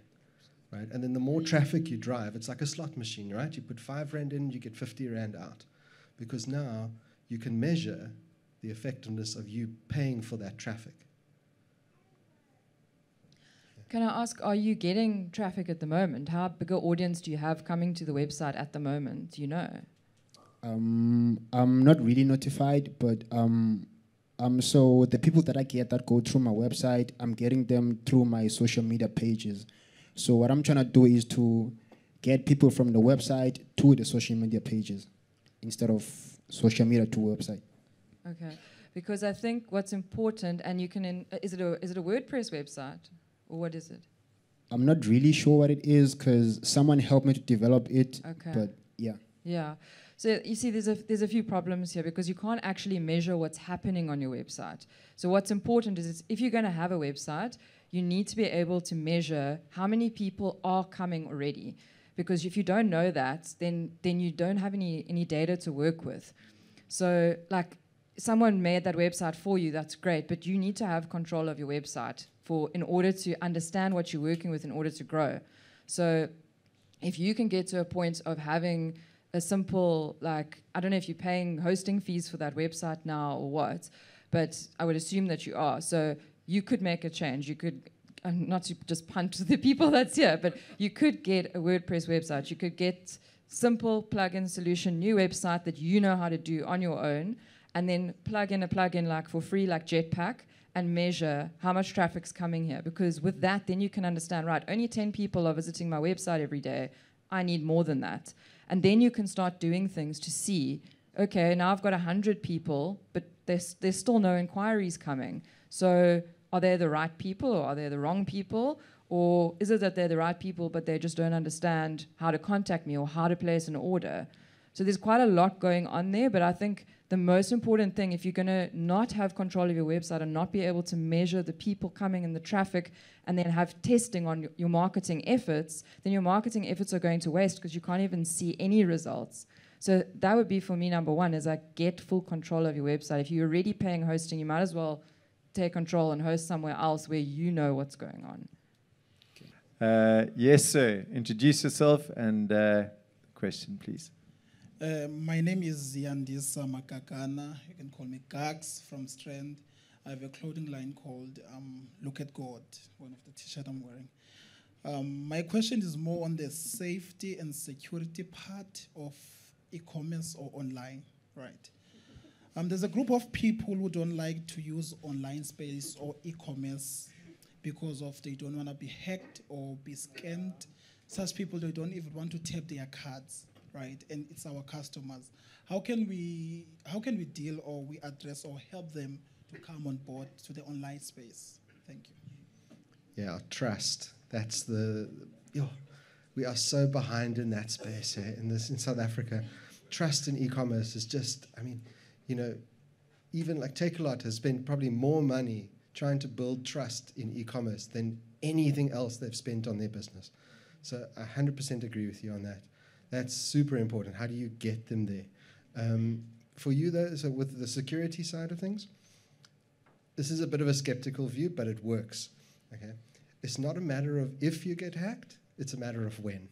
right? And then the more traffic you drive, it's like a slot machine, right? You put five rand in, you get 50 rand out. Because now you can measure the effectiveness of you paying for that traffic. Can I ask, are you getting traffic at the moment? How big an audience do you have coming to the website at the moment? Do you know? Um, I'm not really notified, but um, um, so the people that I get that go through my website, I'm getting them through my social media pages. So what I'm trying to do is to get people from the website to the social media pages instead of social media to website. Okay, because I think what's important, and you can, in, is it a is it a WordPress website, what is it? I'm not really sure what it is because someone helped me to develop it. Okay. But yeah. Yeah. So you see, there's a there's a few problems here because you can't actually measure what's happening on your website. So what's important is if you're going to have a website, you need to be able to measure how many people are coming already, because if you don't know that, then then you don't have any any data to work with. So like someone made that website for you, that's great, but you need to have control of your website for in order to understand what you're working with in order to grow. So if you can get to a point of having a simple like I don't know if you're paying hosting fees for that website now or what, but I would assume that you are. So you could make a change. You could, not to just punt the people that's here, but you could get a WordPress website. You could get simple plugin solution, new website that you know how to do on your own, and then plug in a plugin like for free, like Jetpack, and measure how much traffic's coming here. Because with that, then you can understand, right, only 10 people are visiting my website every day. I need more than that. And then you can start doing things to see, okay, now I've got 100 people, but there's, there's still no inquiries coming. So are they the right people or are they the wrong people? Or is it that they're the right people, but they just don't understand how to contact me or how to place an order? So there's quite a lot going on there, but I think the most important thing, if you're going to not have control of your website and not be able to measure the people coming and the traffic and then have testing on your marketing efforts, then your marketing efforts are going to waste because you can't even see any results. So that would be for me number one is like get full control of your website. If you're already paying hosting, you might as well take control and host somewhere else where you know what's going on. Uh, yes, sir. Introduce yourself and uh, question, please. Uh, my name is Yandisa Makakana. You can call me Gax from Strand. I have a clothing line called um, Look at God, one of the t-shirts I'm wearing. Um, my question is more on the safety and security part of e-commerce or online, right? Um, there's a group of people who don't like to use online space or e-commerce because of they don't want to be hacked or be scammed. Such people they don't even want to tap their cards right? And it's our customers. How can we how can we deal or we address or help them to come on board to the online space? Thank you. Yeah, trust. That's the yo, we are so behind in that space here in this in South Africa. Trust in e-commerce is just, I mean, you know, even like Takealot has spent probably more money trying to build trust in e-commerce than anything else they've spent on their business. So I 100% agree with you on that. That's super important. How do you get them there? Um, for you, though, so with the security side of things, this is a bit of a skeptical view, but it works. Okay, it's not a matter of if you get hacked; it's a matter of when.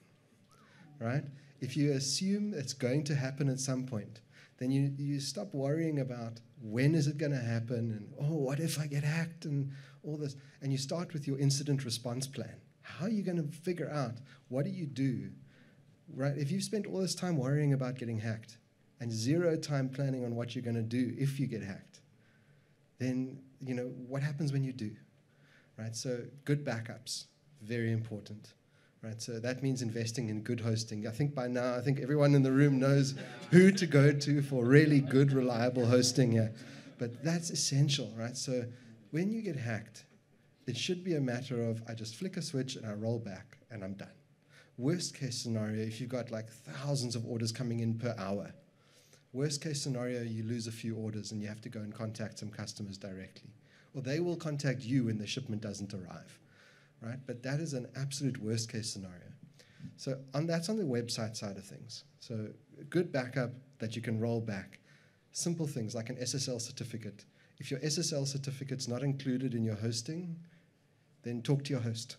Right? If you assume it's going to happen at some point, then you you stop worrying about when is it going to happen and oh, what if I get hacked and all this, and you start with your incident response plan. How are you going to figure out what do you do right? If you've spent all this time worrying about getting hacked and zero time planning on what you're going to do if you get hacked, then you know what happens when you do, right? So good backups, very important, right? So that means investing in good hosting. I think by now, I think everyone in the room knows who to go to for really good, reliable hosting Yeah, but that's essential, right? So when you get hacked, it should be a matter of I just flick a switch and I roll back and I'm done Worst case scenario, if you've got like thousands of orders coming in per hour, worst case scenario, you lose a few orders and you have to go and contact some customers directly. Or they will contact you when the shipment doesn't arrive, right? But that is an absolute worst case scenario. So on, that's on the website side of things. So good backup that you can roll back. Simple things like an SSL certificate. If your SSL certificate's not included in your hosting, then talk to your host.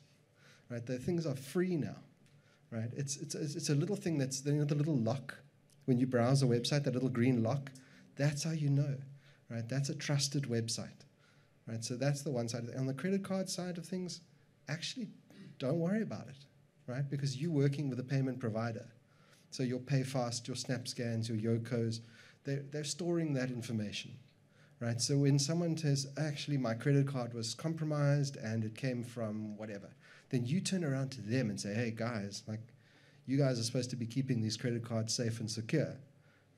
Right? The things are free now right? It's, it's, it's a little thing that's you know, the little lock when you browse a website, that little green lock. That's how you know, right? That's a trusted website, right? So that's the one side. On the credit card side of things, actually, don't worry about it, right? Because you're working with a payment provider. So your PayFast, your SnapScans, your Yocos, they're, they're storing that information, right? So when someone says, actually, my credit card was compromised and it came from whatever, then you turn around to them and say, hey, guys, like, you guys are supposed to be keeping these credit cards safe and secure.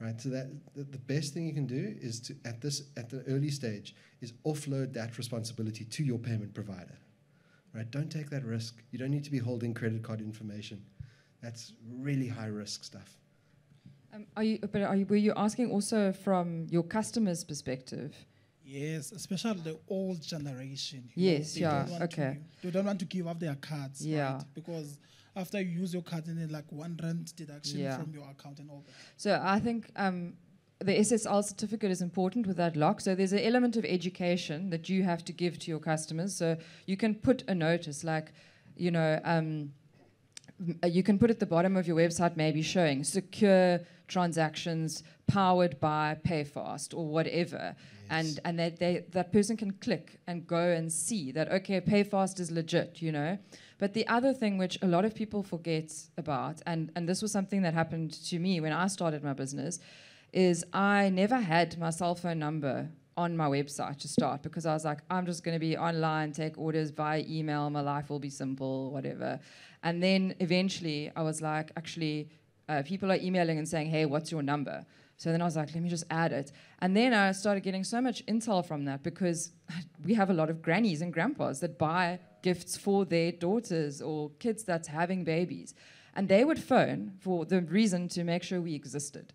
Right, so that the, best thing you can do is to at this at the early stage is offload that responsibility to your payment provider. Right, don't take that risk. You don't need to be holding credit card information. That's really high risk stuff. Um, are you, but are you, were you asking also from your customer's perspective? Yes, especially the old generation. Yes, yeah, okay. To, they don't want to give up their cards, yeah. Right? Because after you use your card, and then like one rent deduction yeah. from your account and all that. So I think um, the SSL certificate is important with that lock. So there's an element of education that you have to give to your customers. So you can put a notice like, you know, um, you can put at the bottom of your website maybe showing secure transactions powered by payfast or whatever. And and they, they, that person can click and go and see that okay payfast is legit you know. But the other thing which a lot of people forget about and and this was something that happened to me when i started my business is i never had my cell phone number on my website to start because i was like i'm just going to be online take orders via email my life will be simple whatever and then eventually i was like actually uh, people are emailing and saying hey what's your number so then I was like, let me just add it. And then I started getting so much intel from that because we have a lot of grannies and grandpas that buy gifts for their daughters or kids that's having babies. And they would phone for the reason to make sure we existed.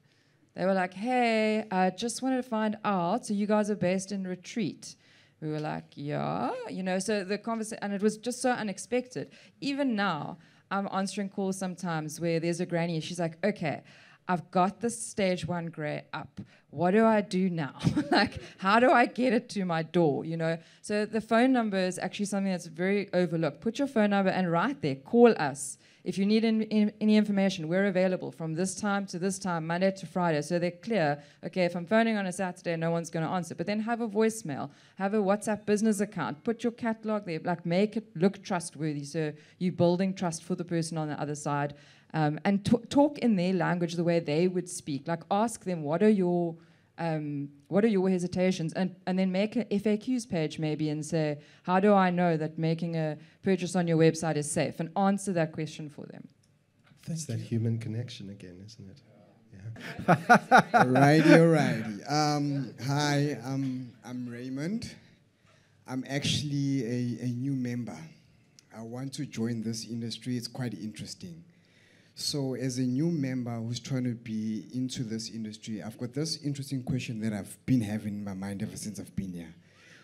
They were like, hey, I just wanted to find out, so you guys are based in retreat. We were like, yeah, you know, so the conversation, and it was just so unexpected. Even now, I'm answering calls sometimes where there's a granny, she's like, okay, I've got the stage one grey up. What do I do now? like, how do I get it to my door? You know, so the phone number is actually something that's very overlooked. Put your phone number and write there. Call us if you need in, in, any information. We're available from this time to this time, Monday to Friday. So they're clear. Okay, if I'm phoning on a Saturday, no one's going to answer. But then have a voicemail, have a WhatsApp business account, put your catalog there. Like, make it look trustworthy. So you're building trust for the person on the other side um, and talk in their language the way they would speak. Like ask them what are your um, what are your hesitations, and and then make a FAQs page maybe and say how do I know that making a purchase on your website is safe, and answer that question for them. That's that human connection again, isn't it? Yeah. alrighty, alrighty. Um, hi, I'm I'm Raymond. I'm actually a, a new member. I want to join this industry. It's quite interesting. So, as a new member who's trying to be into this industry, I've got this interesting question that I've been having in my mind ever since I've been here.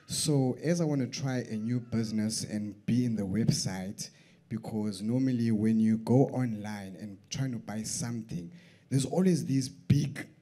So, as I want to try a new business and be in the website, because normally when you go online and trying to buy something, there's always these big,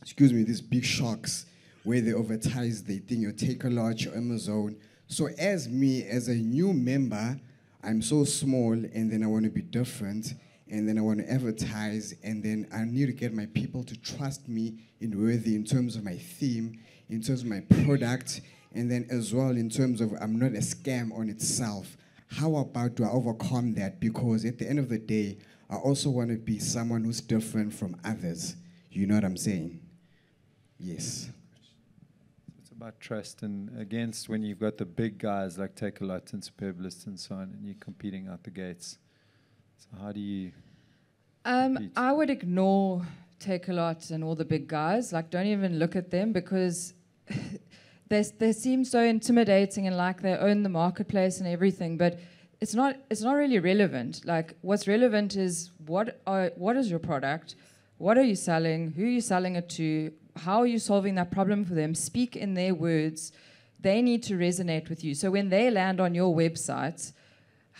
excuse me, these big shocks where they advertise, they think you take a your Amazon. So, as me, as a new member, I'm so small and then I want to be different and then I want to advertise, and then I need to get my people to trust me in worthy in terms of my theme, in terms of my product, and then as well in terms of I'm not a scam on itself. How about do I overcome that? Because at the end of the day, I also want to be someone who's different from others. You know what I'm saying? Yes. It's about trust, and against when you've got the big guys like Takealot and Superbalist and so on, and you're competing out the gates. So how do you? Um, I would ignore Takealot and all the big guys. Like, don't even look at them because they they seem so intimidating and like they own the marketplace and everything. But it's not it's not really relevant. Like, what's relevant is what are what is your product, what are you selling, who are you selling it to, how are you solving that problem for them. Speak in their words. They need to resonate with you. So when they land on your website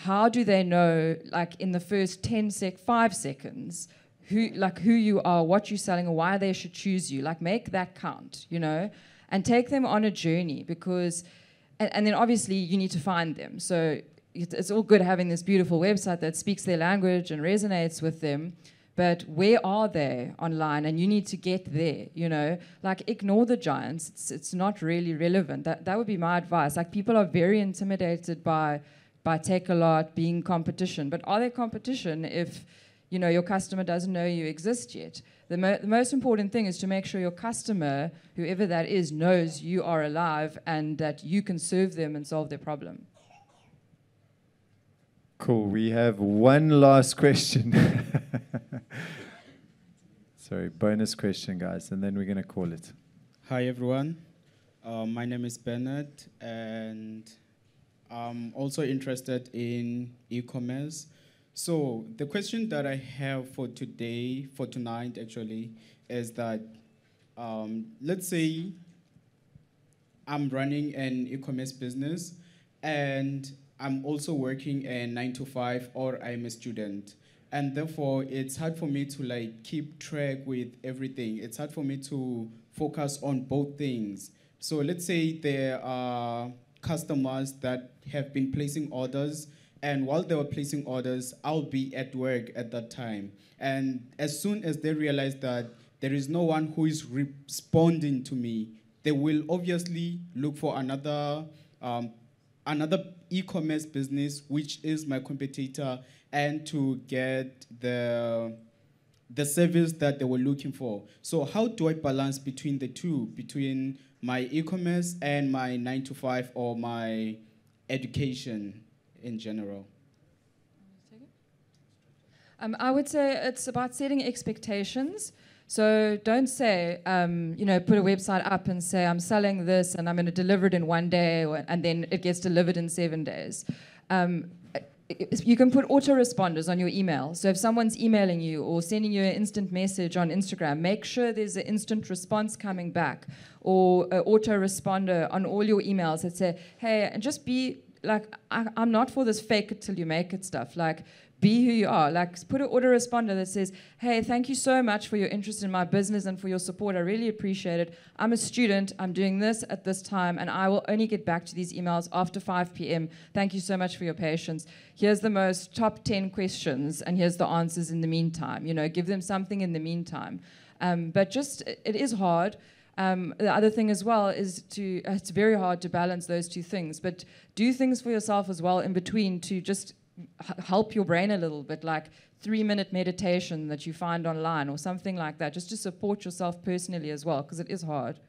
how do they know, like in the first 10 sec, five seconds, who, like who you are, what you're selling, or why they should choose you? Like make that count, you know, and take them on a journey because, and, and then obviously you need to find them. So it's all good having this beautiful website that speaks their language and resonates with them but where are they online? And you need to get there you know? Like ignore the giants. It's, it's not really relevant. That, that would be my advice. Like people are very intimidated by by Takealot being competition. But are they competition if you know your customer doesn't know you exist yet? The, mo- the most important thing is to make sure your customer, whoever that is, knows you are alive and that you can serve them and solve their problem. Cool. We have one last question. Sorry, bonus question, guys, and then we're going to call it. Hi, everyone. Uh, my name is Bernard, and I'm also interested in e-commerce. So the question that I have for today, for tonight actually, is that um, let's say I'm running an e-commerce business and I'm also working a nine to five or I'm a student. And therefore it's hard for me to like keep track with everything. It's hard for me to focus on both things. So let's say there are customers that have been placing orders And while they were placing orders, I'll be at work at that time. And as soon as they realize that there is no one who is responding to me, they will obviously look for another um, another e-commerce business, which is my competitor, and to get the the service that they were looking for. So how do I balance between the two, between my e-commerce and my nine to five or my education in general? Um, I would say it's about setting expectations. So don't say, um, you know, put a website up and say, I'm selling this and I'm going to deliver it in one day, or, and then it gets delivered in seven days. Um, you can put autoresponders on your email. So if someone's emailing you or sending you an instant message on Instagram, make sure there's an instant response coming back or an autoresponder on all your emails that say, hey, and just be like, I, am not for this fake it till you make it stuff. Like, be who you are. Like, put an autoresponder that says, Hey, thank you so much for your interest in my business and for your support. I really appreciate it. I'm a student. I'm doing this at this time, and I will only get back to these emails after 5 p.m. Thank you so much for your patience. Here's the most top 10 questions, and here's the answers in the meantime. You know, give them something in the meantime. Um, but just, it is hard. Um, the other thing as well is to, it's very hard to balance those two things, but do things for yourself as well in between to just help your brain a little bit, like three minute meditation that you find online or something like that, just to support yourself personally as well, because it is hard.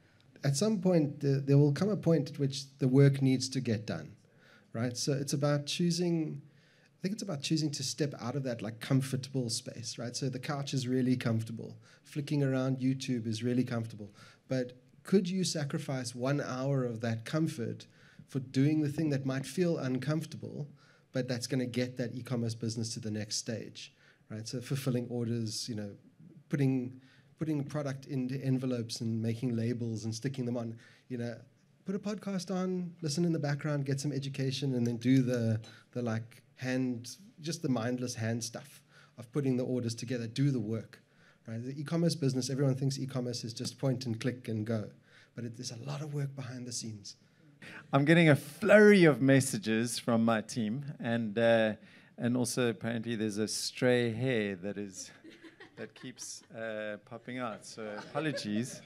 At some point, there will come a point at which the work needs to get done, right? So it's about choosing. I think it's about choosing to step out of that like comfortable space, right? So the couch is really comfortable. Flicking around YouTube is really comfortable. But could you sacrifice one hour of that comfort for doing the thing that might feel uncomfortable but that's going to get that e-commerce business to the next stage, right? So fulfilling orders, you know, putting putting product into envelopes and making labels and sticking them on, you know, put a podcast on, listen in the background, get some education, and then do the the like hand, just the mindless hand stuff of putting the orders together. Do the work, right? The e-commerce business, everyone thinks e-commerce is just point and click and go, but it, there's a lot of work behind the scenes. I'm getting a flurry of messages from my team, and uh, and also apparently there's a stray hair that is that keeps uh, popping out. So apologies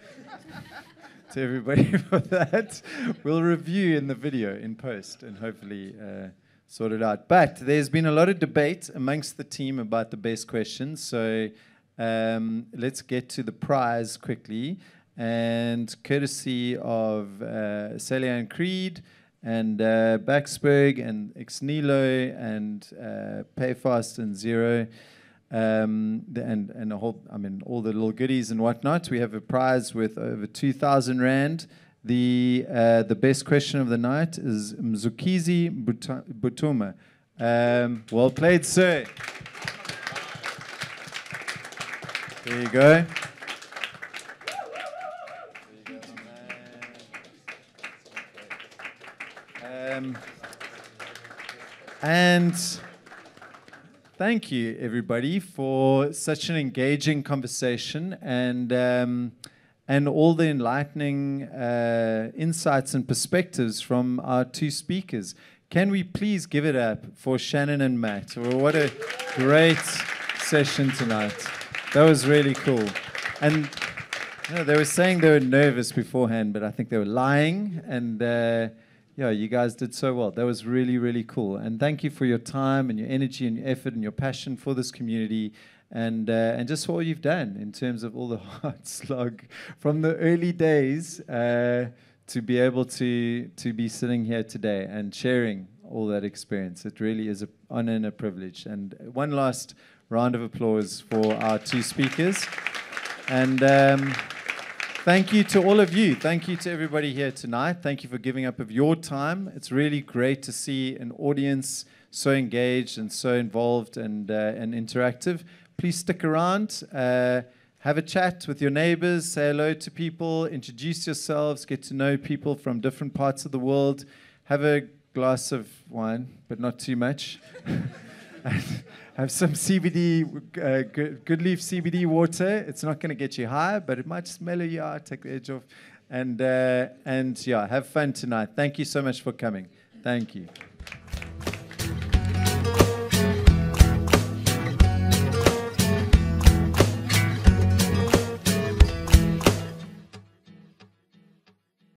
to everybody for that. We'll review in the video in post and hopefully. Uh, sort it out. But there's been a lot of debate amongst the team about the best questions. So um, let's get to the prize quickly and courtesy of uh, and Creed and uh, Baxberg and Xneelo and uh, Payfast and Xero. Um, and and a whole, I mean, all the little goodies and whatnot. We have a prize with over two thousand rand. The uh, the best question of the night is Mzukizi Butuma. Um, well played, sir. There you go. Um, and thank you, everybody, for such an engaging conversation and um, and all the enlightening uh, insights and perspectives from our two speakers. Can we please give it up for Shannon and Matt? Well, what a great session tonight. That was really cool. And you know, they were saying they were nervous beforehand, but I think they were lying. And uh, yeah, you guys did so well. That was really, really cool. And thank you for your time and your energy and your effort and your passion for this community and, uh, and just for what you've done in terms of all the hard slog from the early days uh, to be able to, to be sitting here today and sharing all that experience. It really is an honor and a privilege. And one last round of applause for our two speakers. And. Um, Thank you to all of you. Thank you to everybody here tonight. Thank you for giving up of your time. It's really great to see an audience so engaged and so involved and, uh, and interactive. Please stick around. Uh, have a chat with your neighbors, say hello to people, introduce yourselves, get to know people from different parts of the world. Have a glass of wine, but not too much. have some CBD, uh, good, good, leaf CBD water. It's not going to get you high, but it might just mellow you out, take the edge off. And, uh, and yeah, have fun tonight. Thank you so much for coming. Thank you.